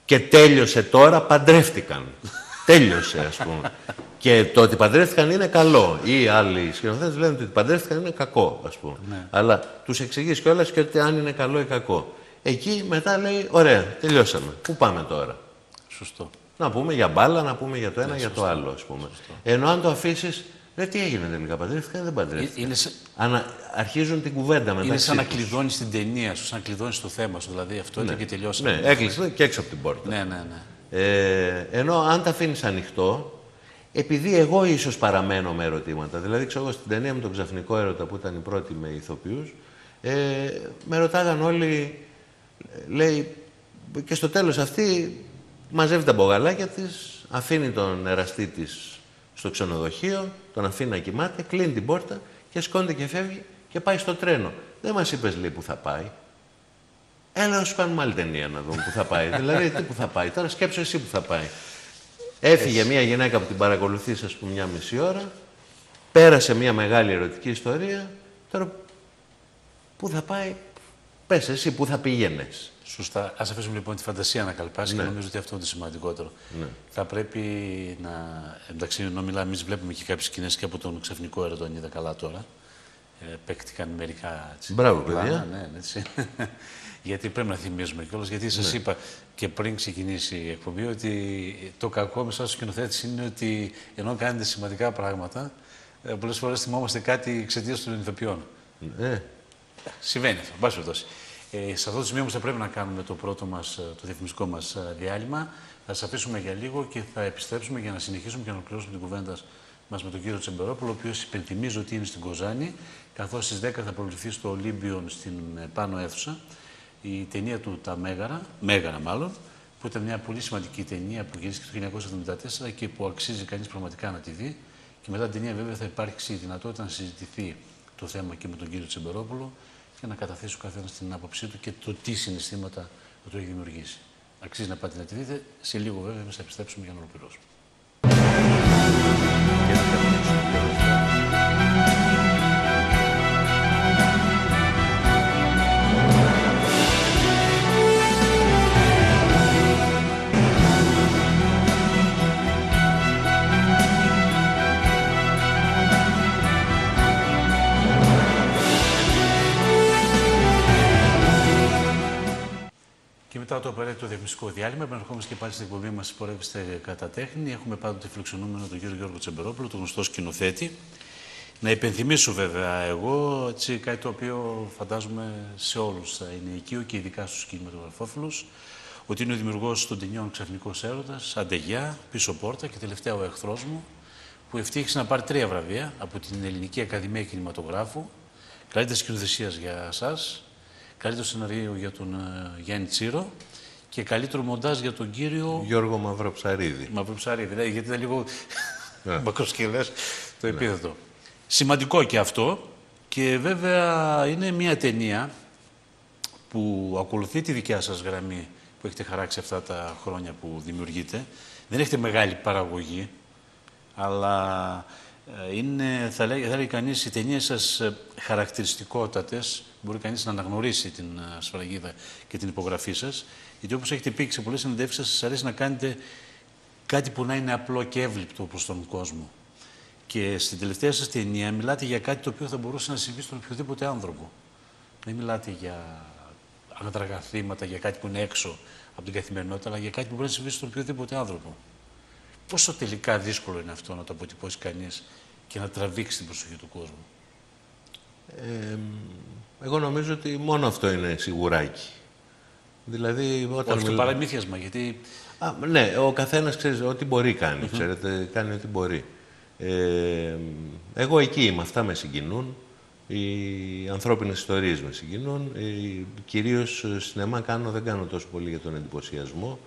και τέλειωσε τώρα, παντρεύτηκαν. τέλειωσε, ας πούμε. και το ότι παντρεύτηκαν είναι καλό. Ή άλλοι σκηνοθέτες λένε ότι παντρεύτηκαν είναι κακό, ας πούμε. Ναι. Αλλά τους εξηγείς κιόλας και ότι αν είναι καλό ή κακό. Εκεί μετά λέει, ωραία, τελειώσαμε. Πού πάμε τώρα; Σωστό. Να πούμε για μπάλα, να πούμε για το ένα, ναι, για το άλλο, ας πούμε. Ενώ αν το αφήσεις Ρε, τι έγινε τελικά, παντρεύτηκα δεν παντρεύτηκα; Είναι... Ανα... Αρχίζουν την κουβέντα μετά. Είναι σαν να κλειδώνεις την ταινία σου, σαν να κλειδώνεις το θέμα σου. Δηλαδή αυτό ναι. και τελειώσαμε. Ναι, έκλεισε και έξω από την πόρτα. Ναι, ναι, ναι. Ε, ενώ αν τα αφήνεις ανοιχτό, επειδή εγώ ίσως παραμένω με ερωτήματα. Δηλαδή, ξέρω εγώ στην ταινία με τον ξαφνικό έρωτα που ήταν η πρώτη με ηθοποιούς, ε, με ρωτάγαν όλοι, λέει, και στο τέλος αυτή μαζεύει τα μπογαλάκια της, αφήνει τον εραστή της στο ξενοδοχείο, τον αφήνει να κοιμάται, κλείνει την πόρτα και σκόνται και φεύγει και πάει στο τρένο. Δεν μας είπες, λέει, που θα πάει. Έλα να σου κάνουμε άλλη ταινία να δούμε που θα πάει. δηλαδή, τι που θα πάει. Τώρα σκέψω εσύ που θα πάει. Έφυγε μια γυναίκα που την παρακολουθείς, ας πούμε, μια μισή ώρα. Πέρασε μια μεγάλη ερωτική ιστορία. Τώρα, πού θα πάει. Πες εσύ, πού θα πήγαινες. Σωστά. Α αφήσουμε λοιπόν τη φαντασία να καλπάσει ναι. και νομίζω ότι αυτό είναι το σημαντικότερο. Ναι. Θα πρέπει να. Εντάξει, ενώ μιλάμε, εμείς βλέπουμε και κάποιες σκηνές και από τον ξαφνικό έρωτα, είδα καλά τώρα. Ε, παίκτηκαν μερικά. Έτσι, Μπράβο, παιδιά. Ναι, ναι, έτσι. γιατί πρέπει να θυμίζουμε κιόλας. Γιατί σας ναι. είπα και πριν ξεκινήσει η εκπομπή ότι το κακό με εσάς σκηνοθέτη είναι ότι ενώ κάνετε σημαντικά πράγματα, ε, πολλές φορές θυμόμαστε κάτι εξαιτίας των ηθοποιών. Ναι. Συμβαίνει αυτό, εν πάση ε, σε αυτό το σημείο όμως θα πρέπει να κάνουμε το πρώτο μας, ε, το διαφημιστικό μας ε, διάλειμμα. Θα σας αφήσουμε για λίγο και θα επιστρέψουμε για να συνεχίσουμε και να ολοκληρώσουμε την κουβέντα μας με τον κύριο Τσεμπερόπουλο, ο οποίος υπενθυμίζω ότι είναι στην Κοζάνη, καθώς στις 10 θα προβληθεί στο Ολύμπιον στην ε, πάνω αίθουσα η ταινία του «Τα Μέγαρα», Μέγαρα μάλλον, που ήταν μια πολύ σημαντική ταινία που γυρίστηκε το 1974 και που αξίζει κανείς πραγματικά να τη δει. Και μετά την ταινία βέβαια θα υπάρξει η δυνατότητα να συζητηθεί το θέμα και με τον κύριο Τσεμπερόπουλο και να καταθέσει ο καθένας την άποψή του και το τι συναισθήματα το έχει δημιουργήσει. Αξίζει να πάτε να τη δείτε. Σε λίγο βέβαια θα επιστρέψουμε για να ολοκληρώσουμε. Μετά το απαραίτητο διαφημιστικό διάλειμμα, επαναρχόμαστε και πάλι στην εκπομπή μας Πορεύεστε κατά τέχνη. Έχουμε πάντοτε φιλοξενούμενο τον κύριο Γιώργο Τσεμπερόπουλο, τον γνωστό σκηνοθέτη. Να υπενθυμίσω βέβαια εγώ έτσι, κάτι το οποίο φαντάζομαι σε όλους θα είναι οικείο και ειδικά στους κινηματογραφόφιλους, ότι είναι ο δημιουργός των ταινιών Ξαφνικός Έρωτας, Αντεγιά, Πίσω Πόρτα και τελευταία ο εχθρός μου, που ευτύχησε να πάρει τρία βραβεία από την Ελληνική Ακαδημία Κινηματογράφου. Καλύτερη σκηνοθεσίας για εσάς, καλύτερο σενάριο για τον uh, Γιάννη Τσίρο και καλύτερο μοντάζ για τον κύριο... Γιώργο Μαυροψαρίδη. Μαυροψαρίδη, ναι, γιατί ήταν λίγο yeah. Ναι. το ναι. επίθετο. Σημαντικό και αυτό και βέβαια είναι μια ταινία που ακολουθεί τη δικιά σας γραμμή που έχετε χαράξει αυτά τα χρόνια που δημιουργείτε. Δεν έχετε μεγάλη παραγωγή, αλλά ε, είναι, θα λέει, θα λέει κανείς, οι ταινίες σας ε, χαρακτηριστικότατες, μπορεί κανείς να αναγνωρίσει την ε, σφραγίδα και την υπογραφή σας, γιατί όπως έχετε πει και σε πολλές συνεντεύξεις σας, αρέσει να κάνετε κάτι που να είναι απλό και εύληπτο προς τον κόσμο. Και στην τελευταία σας ταινία μιλάτε για κάτι το οποίο θα μπορούσε να συμβεί στον οποιοδήποτε άνθρωπο. Δεν μιλάτε για ανατραγαθήματα, για κάτι που είναι έξω από την καθημερινότητα, αλλά για κάτι που μπορεί να συμβεί στον οποιοδήποτε άνθρωπο. Πόσο τελικά δύσκολο είναι αυτό να το αποτυπώσει κανείς και να τραβήξει την προσοχή του κόσμου. Ε, εγώ νομίζω ότι μόνο αυτό είναι σιγουράκι. Δηλαδή, όταν Όχι το παραμύθιασμα, γιατί... Α, ναι, ο καθένας ξέρει ό,τι μπορεί κάνει, ξέρετε, κάνει ό,τι μπορεί. Ε, εγώ εκεί είμαι, αυτά με συγκινούν. Οι ανθρώπινες ιστορίες με συγκινούν. Ε, κυρίως σινεμά κάνω, δεν κάνω τόσο πολύ για τον εντυπωσιασμό.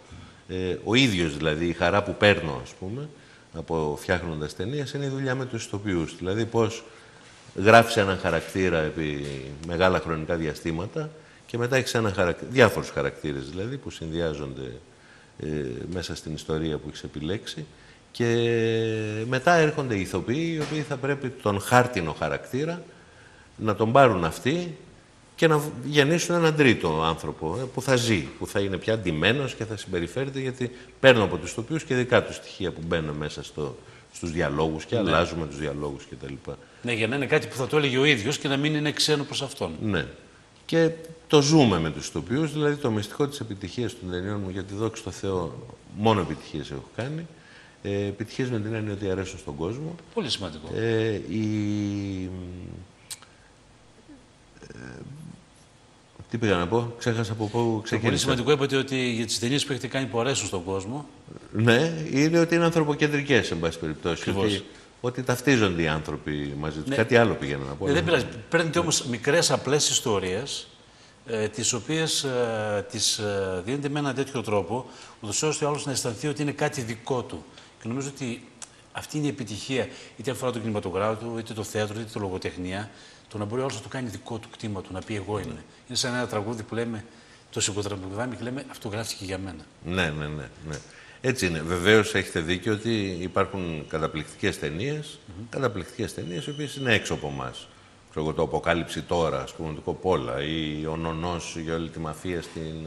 Ε, ο ίδιος δηλαδή, η χαρά που παίρνω, ας πούμε, από φτιάχνοντας ταινίες, είναι η δουλειά με τους ηθοποιούς. Δηλαδή πώς γράφεις έναν χαρακτήρα επί μεγάλα χρονικά διαστήματα και μετά έχεις ένα χαρακτήρα, διάφορους χαρακτήρες δηλαδή, που συνδυάζονται ε, μέσα στην ιστορία που έχεις επιλέξει και μετά έρχονται οι ηθοποιοί οι οποίοι θα πρέπει τον χάρτινο χαρακτήρα να τον πάρουν αυτοί και να γεννήσουν έναν τρίτο άνθρωπο ε, που θα ζει, που θα είναι πια ντυμένος και θα συμπεριφέρεται γιατί παίρνω από τους τοπίους και δικά τους στοιχεία που μπαίνουν μέσα στο, στους διαλόγους και ναι. αλλάζουμε τους διαλόγους κτλ. Ναι, για να είναι κάτι που θα το έλεγε ο ίδιος και να μην είναι ξένο προς αυτόν. Ναι. Και το ζούμε με τους τοπίους, δηλαδή το μυστικό της επιτυχίας των ταινιών μου, γιατί δόξα τω Θεώ μόνο επιτυχίες έχω κάνει, ε, επιτυχίες με την έννοια ότι αρέσουν στον κόσμο. Πολύ σημαντικό. Ε, η, Τι πήγα να πω, ξέχασα από πού ξεκίνησα. Πολύ σημαντικό είπατε ότι για τις ταινίες που έχετε κάνει που αρέσουν στον κόσμο. Ναι, είναι ότι είναι ανθρωποκεντρικές, εν πάση περιπτώσει. Ότι, ότι ταυτίζονται οι άνθρωποι μαζί τους. Ναι. Κάτι άλλο πήγαινα να πω. Ε, δεν πειράζει. Παίρνετε όμως μικρές απλές ιστορίες, ε, τις οποίες ε, τις ε, δίνετε με έναν τέτοιο τρόπο, ούτως ώστε ο άλλος να αισθανθεί ότι είναι κάτι δικό του. Και νομίζω ότι αυτή είναι η επιτυχία, είτε αφορά τον κινηματογράφο, είτε το θέατρο, είτε το λογοτεχνία, το να μπορεί όλο να το κάνει δικό του κτήμα του, να πει εγώ είμαι. Είναι σαν ένα τραγούδι που λέμε, το συγκοτραπουδάμε και λέμε αυτό γράφτηκε για μένα. Ναι, ναι, ναι. ναι. Έτσι είναι. Βεβαίως έχετε δίκιο ότι υπάρχουν καταπληκτικές ταινίες, mm-hmm. καταπληκτικές ταινίες οι οποίες είναι έξω από εμάς. Ξέρω το Αποκάλυψη τώρα, ας πούμε, το Κοπόλα ή ο Νονός για όλη τη μαφία στην,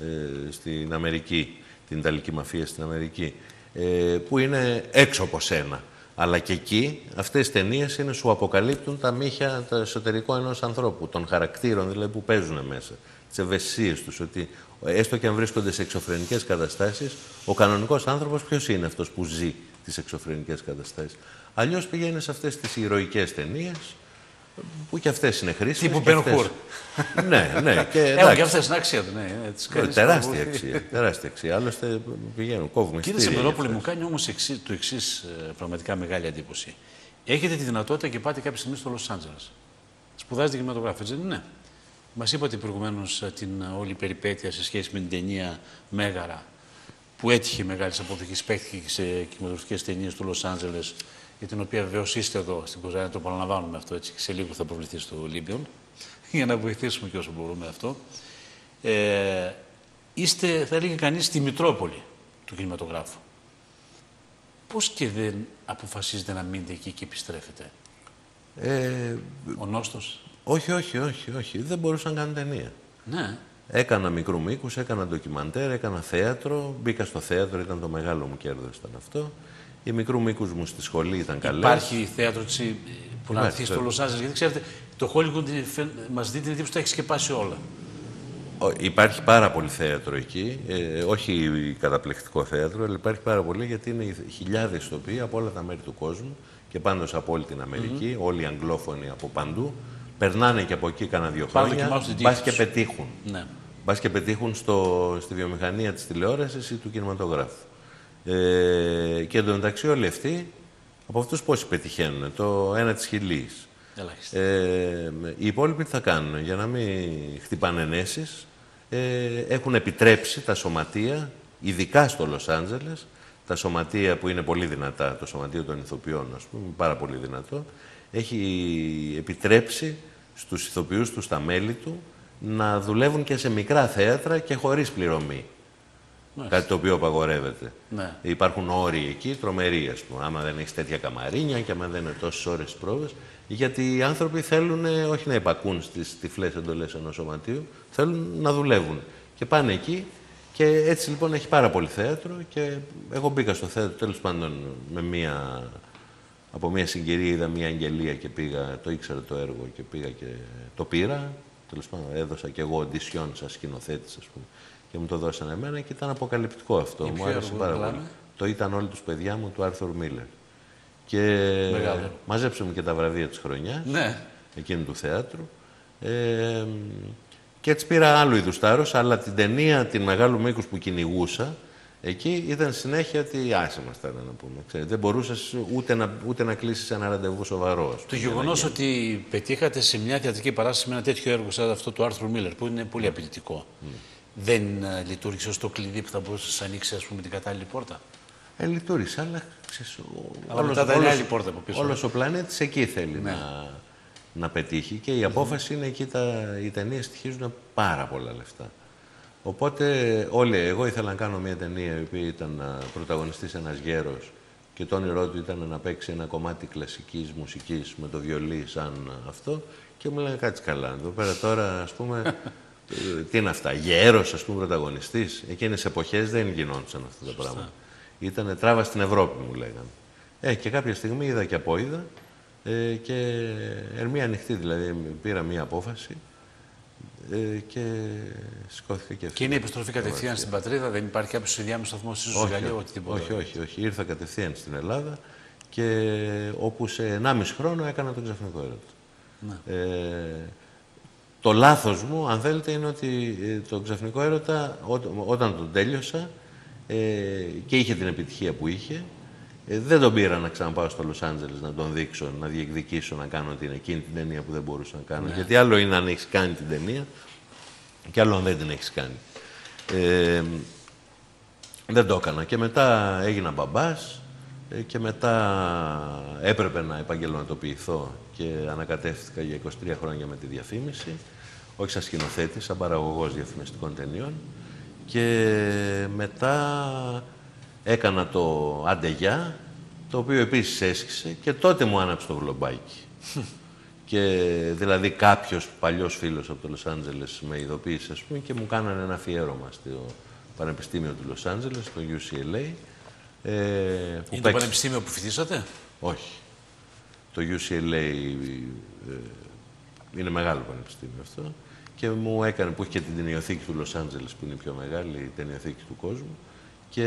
ε, στην Αμερική, την Ιταλική μαφία στην Αμερική, ε, που είναι έξω από σένα. Αλλά και εκεί αυτές οι ταινίες είναι σου αποκαλύπτουν τα μύχια, το εσωτερικό ενός ανθρώπου, των χαρακτήρων δηλαδή που παίζουν μέσα, τις ευαισθησίες τους. Ότι έστω και αν βρίσκονται σε εξωφρενικές καταστάσεις, ο κανονικός άνθρωπος ποιος είναι αυτός που ζει τις εξωφρενικές καταστάσεις. Αλλιώς πηγαίνεις σε αυτές τις ηρωικές ταινίες, που και αυτές είναι χρήσιμες. Τύπου Μπεν Χουρ. ναι, ναι. Και, Έχουν και αυτές την αξία του. Ναι, ε, τεράστια αξία. τεράστια αξία. Άλλωστε πηγαίνουν, κόβουμε Κύριε Σεμερόπουλη, μου κάνει όμως το εξής ε, πραγματικά μεγάλη εντύπωση. Έχετε τη δυνατότητα και πάτε κάποια στιγμή στο Λος Άντζελες. Σπουδάζετε κινηματογράφο, έτσι δεν είναι; Μας είπατε προηγουμένως ε, την όλη περιπέτεια σε σχέση με την ταινία Μέγαρα που έτυχε μεγάλης αποδοχής, παίχτηκε σε κινηματογραφικές ταινίες του Λος Άντζελες για την οποία βεβαίως είστε εδώ στην Κοζάνη, το παραλαμβάνουμε αυτό έτσι και σε λίγο θα προβληθεί στο Ολύμπιον, για να βοηθήσουμε και όσο μπορούμε αυτό. Ε, είστε, θα έλεγε κανείς, στη Μητρόπολη του κινηματογράφου. Πώς και δεν αποφασίζετε να μείνετε εκεί και επιστρέφετε; Ε, Ο Νόστος; Όχι, όχι, όχι, όχι. Δεν μπορούσα να κάνω ταινία. Ναι. Έκανα μικρού μήκους, έκανα ντοκιμαντέρ, έκανα θέατρο. Μπήκα στο θέατρο, ήταν το μεγάλο μου κέρδος ήταν αυτό. Οι μικρού μήκους μου στη σχολή ήταν καλές. Υπάρχει θέατρο που να έρθεις στο Λος γιατί ξέρετε, το Hollywood μας δίνει την εντύπωση ότι τα έχεις σκεπάσει όλα. Υπάρχει πάρα πολύ θέατρο εκεί, ε, όχι καταπληκτικό θέατρο, αλλά υπάρχει πάρα πολύ γιατί είναι χιλιάδες τοποί από όλα τα μέρη του κόσμου και πάντω από όλη την Αμερική, mm -hmm. όλοι οι Αγγλόφωνοι από παντού. Περνάνε και από εκεί κάνα δύο χρόνια. Μπας και πετύχουν. Ναι. Μπας και πετύχουν στο, στη βιομηχανία της τηλεόρασης ή του κινηματογράφου. Ε, και εντωμεταξύ όλοι αυτοί, από αυτούς πόσοι πετυχαίνουν, το ένα της χιλή. Ε, οι υπόλοιποι τι θα κάνουν, για να μην χτυπάνε ενέσει, ε, έχουν επιτρέψει τα σωματεία, ειδικά στο Λος Άντζελες, τα σωματεία που είναι πολύ δυνατά, το σωματείο των ηθοποιών, ας πούμε, πάρα πολύ δυνατό, έχει επιτρέψει στους ηθοποιούς τους, στα μέλη του, να δουλεύουν και σε μικρά θέατρα και χωρίς πληρωμή. Κάτι το οποίο απαγορεύεται. Ναι. Υπάρχουν όροι εκεί, τρομεροί, ας πούμε. Άμα δεν έχεις τέτοια καμαρίνια και άμα δεν είναι τόσες ώρες πρόβες. Γιατί οι άνθρωποι θέλουν όχι να υπακούν στις τυφλές εντολές ενός σωματείου, θέλουν να δουλεύουν. Και πάνε εκεί και έτσι λοιπόν έχει πάρα πολύ θέατρο. Και εγώ μπήκα στο θέατρο τέλος πάντων με μία. Από μια συγκυρία είδα μια αγγελία και πήγα, το ήξερα το έργο και πήγα και το πήρα. Τέλος πάντων, έδωσα και εγώ οντισιόν σαν σκηνοθέτης, ας πούμε και μου το δώσανε εμένα και ήταν αποκαλυπτικό αυτό. μου άρεσε πάρα πολύ. το ήταν όλοι τους παιδιά μου του Άρθουρ Μίλλερ. Και Μεγάλο. μαζέψαμε και τα βραβεία της χρονιάς, Ναι. εκείνου του θεάτρου. Ε, και έτσι πήρα άλλου είδους τάρος, αλλά την ταινία, την μεγάλου μήκους που κυνηγούσα, εκεί ήταν συνέχεια ότι άσε μας τώρα να πούμε. Ξέρετε, δεν μπορούσες ούτε να, ούτε να κλείσεις ένα ραντεβού σοβαρό. ας Το πούμε, γεγονό για να ότι πετύχατε σε μια θεατρική παράσταση με ένα τέτοιο έργο σαν αυτό του Άρθρου Μίλλερ, που είναι πολύ απαιτητικό, δεν ε, λειτουργήσε ως το κλειδί που θα μπορούσες να ανοίξεις ας πούμε, την κατάλληλη πόρτα; Ε, λειτουργήσε, αλλά ξέρεις, ο- Αλλά όλος- μετά ήταν όλος- άλλη πόρτα από πίσω. Ναι. Όλος ο πλανήτης εκεί θέλει να, να πετύχει και η απόφαση είναι εκεί τα, οι ταινίες στοιχίζουν πάρα πολλά λεφτά. Οπότε όλοι, εγώ ήθελα να κάνω μια ταινία η οποία ήταν να πρωταγωνιστής ένας γέρος και το όνειρό του ήταν να παίξει ένα κομμάτι κλασικής μουσικής με το βιολί σαν αυτό και μου λένε κάτσε καλά. Εδώ πέρα τώρα ας πούμε ε, τι είναι αυτά, γέρος ας πούμε πρωταγωνιστής. Εκείνες εποχές δεν γινόντουσαν αυτά τα πράγματα. Ήταν τράβα στην Ευρώπη μου λέγανε. Ε, και κάποια στιγμή είδα και απόειδα ε, και ερμή ανοιχτή δηλαδή πήρα μία απόφαση ε, και σηκώθηκα και Και είναι η επιστροφή κατευθείαν στην πατρίδα, δεν υπάρχει κάποιος συνδιάμεσο σταθμό ίσως στη Γαλλία, οτιδήποτε. όχι, όχι, όχι. Ήρθα κατευθείαν στην Ελλάδα και όπου σε 1,5 χρόνο έκανα τον ξαφνικό έρωτα. Ναι. Ε, το λάθος μου, αν θέλετε, είναι ότι ε, τον ξαφνικό έρωτα, ό- όταν τον τέλειωσα ε, και είχε την επιτυχία που είχε, ε, δεν τον πήρα να ξαναπάω στο Λος Άντζελες να τον δείξω, να διεκδικήσω, να κάνω την, εκείνη την ταινία που δεν μπορούσα να κάνω. Γιατί άλλο είναι αν έχεις κάνει την ταινία και άλλο αν δεν την έχεις κάνει. Ε, δεν το έκανα. Και μετά έγινα μπαμπάς ε, και μετά έπρεπε να επαγγελματοποιηθώ και ανακατεύτηκα για 23 χρόνια με τη διαφήμιση. Όχι σαν σκηνοθέτη, σαν παραγωγός διαφημιστικών ταινιών. Και μετά έκανα το Αντεγιά, το οποίο επίσης έσχισε και τότε μου άναψε το βλομπάκι. Και δηλαδή κάποιος παλιός φίλος από το Λος Άντζελες με ειδοποίησε, ας πούμε, και μου κάνανε ένα αφιέρωμα στο Πανεπιστήμιο του Λος Άντζελες, στο UCLA. Ε, που Είναι το παίξε- πανεπιστήμιο που φοιτήσατε; Όχι. Το UCLA ε, είναι μεγάλο πανεπιστήμιο αυτό. Και μου έκανε, που έχει και την ταινιοθήκη του Λος Άντζελες, που είναι η πιο μεγάλη ταινιοθήκη του κόσμου. Και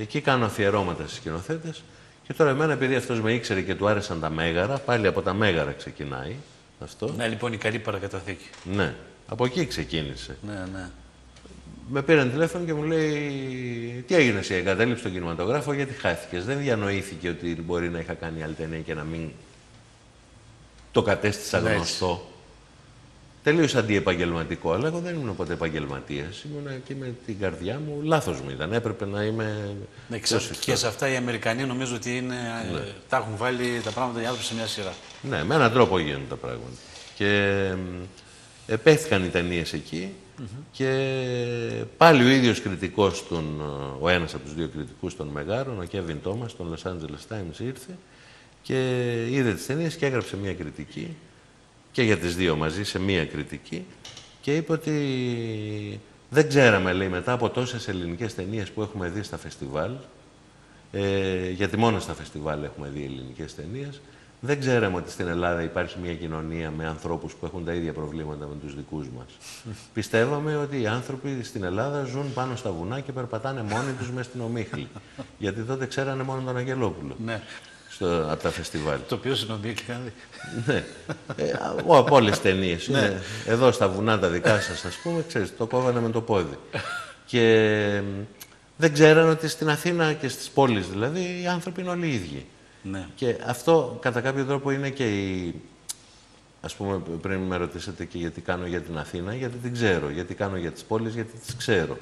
εκεί κάνω αφιερώματα στις σκηνοθέτες. Και τώρα εμένα, επειδή αυτός με ήξερε και του άρεσαν τα μέγαρα, πάλι από τα μέγαρα ξεκινάει αυτό. Ναι, λοιπόν, η καλή παρακαταθήκη. Ναι. Από εκεί ξεκίνησε. Ναι, ναι. Με πήραν τηλέφωνο και μου λέει: Τι έγινε, εσύ εγκατέλειψε τον κινηματογράφο, γιατί χάθηκες; Δεν διανοήθηκε ότι μπορεί να είχα κάνει άλλη ταινία και να μην το κατέστησα Ναι, έτσι. γνωστό. Τελείω αντιεπαγγελματικό, αλλά εγώ δεν ήμουν ποτέ επαγγελματίας. Ήμουν και με την καρδιά μου. Λάθος μου ήταν. Έπρεπε να είμαι. Ναι, πιο ξα- και σε αυτά οι Αμερικανοί νομίζω ότι είναι, Ναι. ε, τα έχουν βάλει τα πράγματα οι άνθρωποι σε μια σειρά. Ναι, με έναν τρόπο γίνονται τα πράγματα. Και μ, επέθηκαν οι ταινίες εκεί και πάλι ο ίδιος κριτικός, των, ο ένας από τους δύο κριτικούς των Μεγάρων, ο Κέβιν Τόμας, των Los Angeles Times ήρθε και είδε τις ταινίες και έγραψε μία κριτική και για τις δύο μαζί σε μία κριτική και είπε ότι δεν ξέραμε, λέει, μετά από τόσες ελληνικές ταινίες που έχουμε δει στα φεστιβάλ, ε, γιατί μόνο στα φεστιβάλ έχουμε δει ελληνικές ταινίες. Δεν ξέραμε ότι στην Ελλάδα υπάρχει μια κοινωνία με ανθρώπους που έχουν τα ίδια προβλήματα με τους δικούς μας. Πιστεύαμε ότι οι άνθρωποι στην Ελλάδα ζουν πάνω στα βουνά και περπατάνε μόνοι τους μέσα στην ομίχλη. γιατί τότε ξέρανε μόνο τον Αγγελόπουλο Ναι. στο, από τα φεστιβάλ. Το οποίο συνομιλεί κάνει. ναι. Ε, ο, από όλες τις ταινίες. Είναι Εδώ στα βουνά τα δικά σας, ας πούμε, ξέρεις, το κόβανε με το πόδι. και μ, δεν ξέρανε ότι στην Αθήνα και στις πόλεις δηλαδή οι άνθρωποι είναι όλοι οι ίδιοι. Ναι. Και αυτό κατά κάποιο τρόπο είναι και η... Ας πούμε πριν με ρωτήσατε και γιατί κάνω για την Αθήνα, γιατί την ξέρω. Γιατί κάνω για τις πόλεις, γιατί τις ξέρω.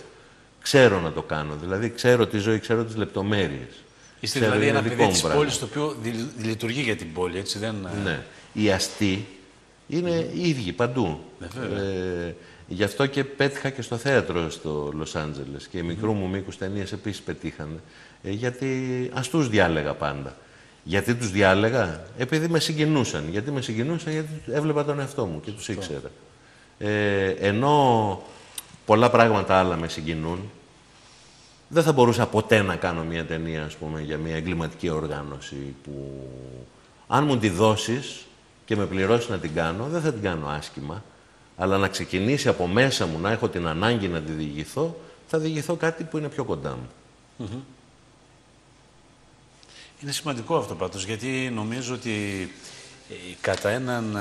Ξέρω να το κάνω. Δηλαδή ξέρω τη ζωή, ξέρω τις λεπτομέρειες. Είστε Ξέρω, δηλαδή είναι ένα δικό παιδί μου της πράγμα. πόλης το οποίο δι- λειτουργεί για την πόλη, έτσι δεν. Ναι. Οι αστεί είναι οι ίδιοι παντού. ε, γι' αυτό και πέτυχα και στο θέατρο στο Λος Άντζελες και οι μικρού μου μήκους ταινίες επίσης πετύχανε. Ε, γιατί αστούς διάλεγα πάντα. Γιατί τους διάλεγα, επειδή με συγκινούσαν. Γιατί με συγκινούσαν, γιατί έβλεπα τον εαυτό μου και τους ήξερα. Ε, ενώ πολλά πράγματα άλλα με συγκινούν, δεν θα μπορούσα ποτέ να κάνω μια ταινία, ας πούμε, για μια εγκληματική οργάνωση που αν μου τη δώσεις και με πληρώσεις να την κάνω, δεν θα την κάνω άσχημα, αλλά να ξεκινήσει από μέσα μου, να έχω την ανάγκη να τη διηγηθώ, θα διηγηθώ κάτι που είναι πιο κοντά μου. Είναι σημαντικό αυτό πάντως, γιατί νομίζω ότι ε, κατά έναν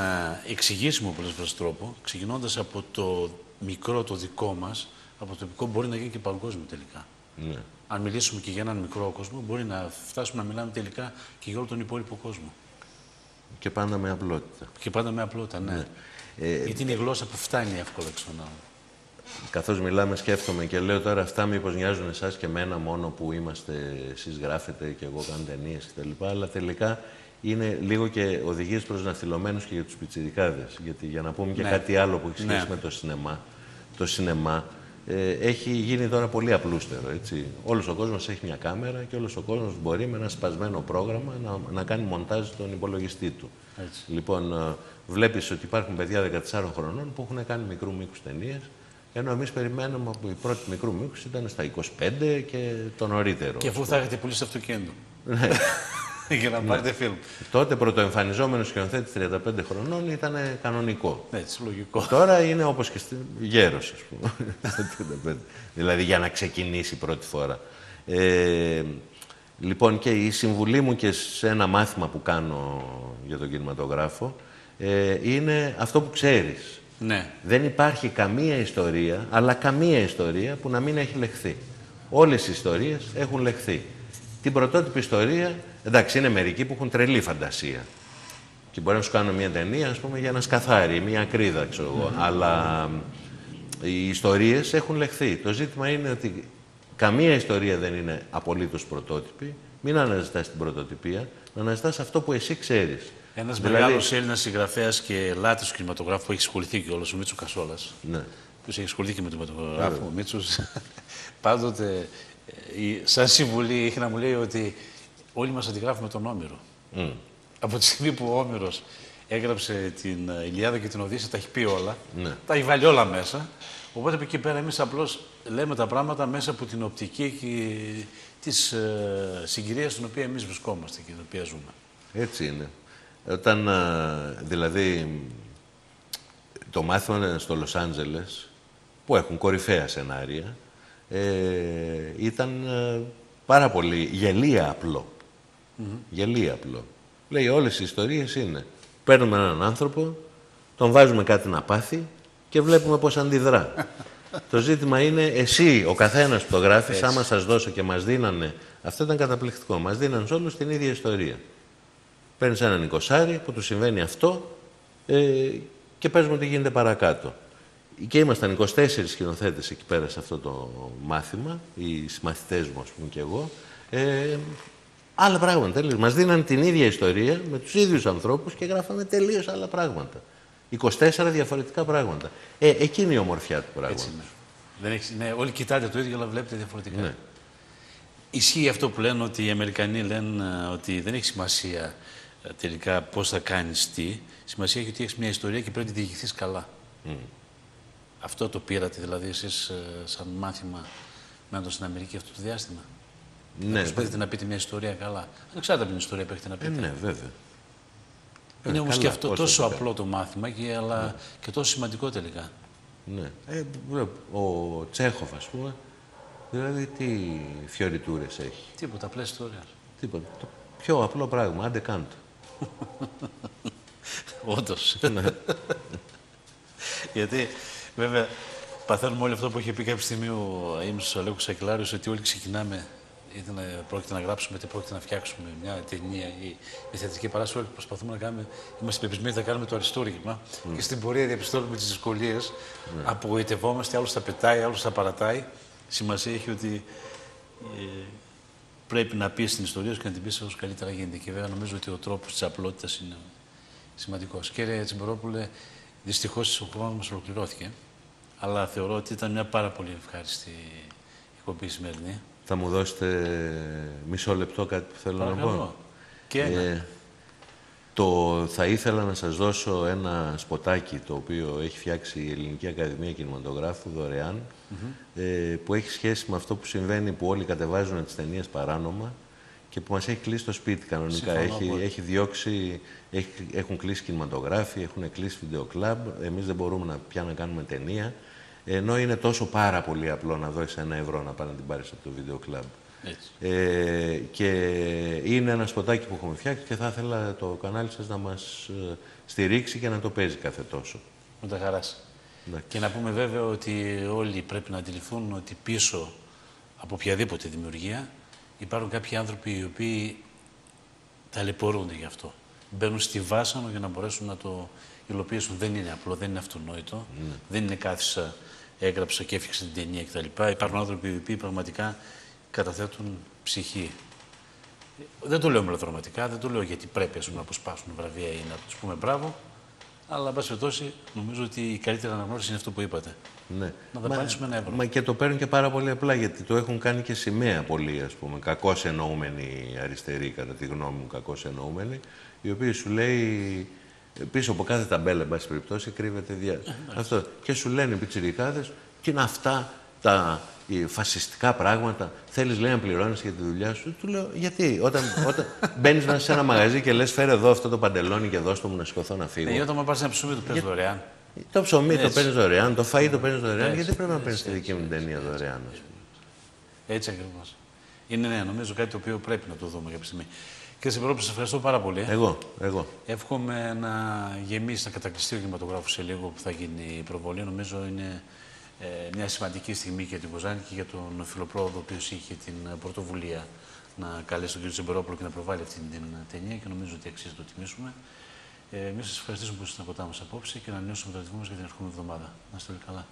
εξηγήσιμο πολλές φορές τρόπο, ξεκινώντας από το μικρό το δικό μας, από το τοπικό μπορεί να γίνει και παγκόσμιο τελικά. Ναι. Αν μιλήσουμε και για έναν μικρό κόσμο, μπορεί να φτάσουμε να μιλάμε τελικά και για όλο τον υπόλοιπο κόσμο. Και πάντα με απλότητα. Και πάντα με απλότητα, ναι. ναι. Ε, Γιατί είναι η γλώσσα που φτάνει εύκολα ξανά. Καθώς μιλάμε σκέφτομαι και λέω τώρα αυτά μήπως νοιάζουν εσάς και εμένα μόνο που είμαστε, εσείς γράφετε και εγώ κάνω ταινίες κτλ. Αλλά τελικά είναι λίγο και οδηγίες προς ναυτιλωμένους και για τους πιτσιρικάδες. Γιατί για να πούμε και ναι. κάτι άλλο που έχει σχέση ναι. με το σινεμά. Το σινεμά ε, έχει γίνει τώρα πολύ απλούστερο. Έτσι. Όλος ο κόσμος έχει μια κάμερα και όλος ο κόσμος μπορεί με ένα σπασμένο πρόγραμμα να, να κάνει μοντάζ στον υπολογιστή του. Έτσι. Λοιπόν, ε, βλέπεις ότι υπάρχουν παιδιά 14 χρονών που έχουν κάνει μικρού μήκους ταινίες, ενώ εμείς περιμένουμε που η πρώτη μικρού μήκους ήταν στα 25 και το νωρίτερο. Και αφού θα έχετε πουλήσει αυτοκίνητο. Ναι. για να πάρετε ναι. φιλμ. Τότε πρωτοεμφανιζόμενος σκηνοθέτη 35 χρονών ήταν κανονικό. Έτσι, λογικό. Τώρα είναι όπως και στη... γέρος, ας πούμε. δηλαδή για να ξεκινήσει πρώτη φορά. Ε, λοιπόν, και η συμβουλή μου και σε ένα μάθημα που κάνω για τον κινηματογράφο ε, είναι αυτό που ξέρεις. Ναι. Δεν υπάρχει καμία ιστορία, αλλά καμία ιστορία που να μην έχει λεχθεί. Όλες οι ιστορίες έχουν λεχθεί. Την πρωτότυπη ιστορία Εντάξει, είναι μερικοί που έχουν τρελή φαντασία. Και μπορεί να σου κάνουν μια ταινία, ας πούμε, για ένα σκαθάρι, μια κρίδα, ξέρω εγώ. Αλλά οι ιστορίες έχουν λεχθεί. Το ζήτημα είναι ότι καμία ιστορία δεν είναι απολύτως πρωτότυπη. Μην αναζητάς την πρωτοτυπία, να αναζητάς αυτό που εσύ ξέρεις. Ένας δηλαδή... μεγάλος Έλληνας συγγραφέας και λάτι του κινηματογράφου που έχει ασχοληθεί και όλο ο Μίτσος Κασόλας. Ναι. Που έχει ασχοληθεί και με τον κινηματογράφο. Ο Μίτσος πάντοτε, ε, σαν συμβουλή, είχε να μου λέει ότι όλοι μας αντιγράφουμε τον Όμηρο. Mm. Από τη στιγμή που ο Όμηρος έγραψε την ε, Ηλιάδα και την Οδύσσια, τα έχει πει όλα, ναι. τα έχει βάλει όλα μέσα. Οπότε από εκεί πέρα εμείς απλώς λέμε τα πράγματα μέσα από την οπτική και της ε, συγκυρίας στην οποία εμείς βρισκόμαστε και στην οποία ζούμε. Έτσι είναι. Όταν, ε, δηλαδή, το μάθημα στο Λος Άντζελες, που έχουν κορυφαία σενάρια, ε, ήταν ε, πάρα πολύ γελία απλό. Mm Γελία απλό. Λέει όλες οι ιστορίες είναι. Παίρνουμε έναν άνθρωπο, τον βάζουμε κάτι να πάθει και βλέπουμε πώς αντιδρά. το ζήτημα είναι εσύ, ο καθένας που το γράφεις, άμα σας δώσω και μας δίνανε, αυτό ήταν καταπληκτικό, μας δίνανε σε όλους την ίδια ιστορία. Παίρνεις έναν οικοσάρι που του συμβαίνει αυτό ε, και παίζουμε τι γίνεται παρακάτω. Και ήμασταν 24 σκηνοθέτες εκεί πέρα σε αυτό το μάθημα, οι συμμαθητές μου, ας πούμε, και εγώ. Ε, Άλλα πράγματα τελείω. Μας δίναν την ίδια ιστορία με τους ίδιους ανθρώπους και γράφαμε τελείως άλλα πράγματα. 24 διαφορετικά πράγματα. Ε, εκείνη η ομορφιά του πράγματος. Έτσι Δεν έχει, ναι, όλοι κοιτάτε το ίδιο, αλλά βλέπετε διαφορετικά. Ναι. Ισχύει αυτό που λένε ότι οι Αμερικανοί λένε ε, ότι δεν έχει σημασία ε, τελικά πώς θα κάνεις τι. Σημασία έχει ότι έχεις μια ιστορία και πρέπει να τη διηγηθείς καλά. Mm. Αυτό το πήρατε δηλαδή εσείς ε, σαν μάθημα μένοντα στην Αμερική αυτό το διάστημα; Ναι. Προσπαθείτε να πείτε μια ιστορία καλά. Ανεξάρτητα από την ιστορία που έχετε να πείτε. Ε, ναι, βέβαια. Είναι ε, όμω και αυτό τόσο απλό το μάθημα, και, αλλά ναι. και τόσο σημαντικό τελικά. Ναι. Ε, ο Τσέχοφ, ας πούμε, δηλαδή τι φιωριτούρες έχει; Τίποτα, απλές ιστορίες. Τίποτα. Το πιο απλό πράγμα, άντε κάντο. Όντως. Ναι. Γιατί, βέβαια, παθαίνουμε όλοι αυτό που είχε πει κάποια στιγμή ο Αίμνης ο Αλέκος Σακελάριος, ότι όλοι ξεκινάμε είτε να πρόκειται να γράψουμε, είτε πρόκειται να φτιάξουμε μια ταινία ή μια θεατρική παράσταση, όλοι προσπαθούμε να κάνουμε, είμαστε πεπισμένοι να κάνουμε το αριστούργημα mm. και στην πορεία διαπιστώνουμε τις δυσκολίες. Mm. Απογοητευόμαστε, άλλος τα πετάει, άλλος τα παρατάει. Σημασία έχει ότι ε, πρέπει να πεις την ιστορία σου και να την πεις όσο καλύτερα γίνεται. Και βέβαια νομίζω ότι ο τρόπος της απλότητας είναι σημαντικός. Κύριε Τσιμπορόπουλε, δυστυχώς ο χρόνο μας ολοκληρώθηκε. Αλλά θεωρώ ότι ήταν μια πάρα πολύ ευχάριστη εκπομπή σημερινή. Θα μου δώσετε μισό λεπτό κάτι που θέλω να πω; Και ε, το, θα ήθελα να σας δώσω ένα σποτάκι το οποίο έχει φτιάξει η Ελληνική Ακαδημία Κινηματογράφου δωρεάν ε, που έχει σχέση με αυτό που συμβαίνει που όλοι κατεβάζουν τις ταινίες παράνομα και που μας έχει κλείσει το σπίτι κανονικά. έχει, έχει διώξει, έχει, έχουν κλείσει κινηματογράφοι, έχουν κλείσει βιντεοκλάμπ, εμείς δεν μπορούμε να, πια να κάνουμε ταινία. Ενώ είναι τόσο πάρα πολύ απλό να δώσεις ένα ευρώ να πάει να την πάρεις από το βίντεο κλαμπ. Ε, και είναι ένα σποτάκι που έχουμε φτιάξει και θα ήθελα το κανάλι σας να μας ε, στηρίξει και να το παίζει κάθε τόσο. Με τα χαράς. Και να πούμε βέβαια ότι όλοι πρέπει να αντιληφθούν ότι πίσω από οποιαδήποτε δημιουργία υπάρχουν κάποιοι άνθρωποι οι οποίοι ταλαιπωρούνται γι' αυτό. Μπαίνουν στη βάσανο για να μπορέσουν να το υλοποιήσουν. Δεν είναι απλό, δεν είναι αυτονόητο. Ναι. Δεν είναι κάθισα, έγραψα και έφτιαξα την ταινία κτλ. Υπάρχουν άνθρωποι οι οποίοι πραγματικά καταθέτουν ψυχή. Δεν το λέω μελοδραματικά, δεν το λέω γιατί πρέπει ας πούμε, να αποσπάσουν βραβεία ή να τους πούμε μπράβο. Αλλά, εν πάση περιπτώσει, νομίζω ότι η καλύτερη αναγνώριση είναι αυτό που είπατε. Ναι. Να δαπανίσουμε ένα ευρώ. Μα και το παίρνουν και πάρα πολύ απλά γιατί το έχουν κάνει και σημαία πολλοί, ας πούμε. Κακώς εννοούμενοι αριστεροί, κατά τη γνώμη μου, κακώς εννοούμενοι, οι οποίοι σου λέει πίσω από κάθε ταμπέλα, εν πάση περιπτώσει, κρύβεται διά. Ε, αυτό. Και σου λένε οι πιτσιρικάδες, τι είναι αυτά τα φασιστικά πράγματα. Θέλεις, λέει, να πληρώνεις για τη δουλειά σου. Του λέω, γιατί. Όταν, όταν μπαίνεις μέσα σε ένα μαγαζί και λες, φέρε εδώ αυτό το παντελόνι και δώσ' το μου να σηκωθώ να φύγω. Ε, όταν μου πάρεις ένα ψωμί, το παίρνει δωρεάν. Το ψωμί Έτσι. το παίρνει δωρεάν, το φαΐ το παίρνει δωρεάν. Γιατί πρέπει να παίρνεις τη δική μου ταινία δωρεάν, Έτσι ακριβώς. Είναι ναι, νομίζω κάτι το οποίο πρέπει να το δούμε κάποια στιγμή. Κύριε Σιμπρόπουλο, σας ευχαριστώ πάρα πολύ. Εγώ, εγώ. Εύχομαι να γεμίσει, να κατακτηστεί ο κινηματογράφο σε λίγο που θα γίνει η προβολή. Νομίζω είναι ε, μια σημαντική στιγμή για την Κοζάνη και για τον φιλοπρόοδο ο οποίος είχε την πρωτοβουλία να καλέσει τον κύριο Τσεμπερόπουλο και να προβάλλει αυτή την ταινία και νομίζω ότι αξίζει να το τιμήσουμε. Ε, Εμείς σας ευχαριστήσουμε που ήσασταν κοντά μας απόψε και να νιώσουμε το ρυθμό μας για την ερχόμενη εβδομάδα. Να είστε όλοι καλά.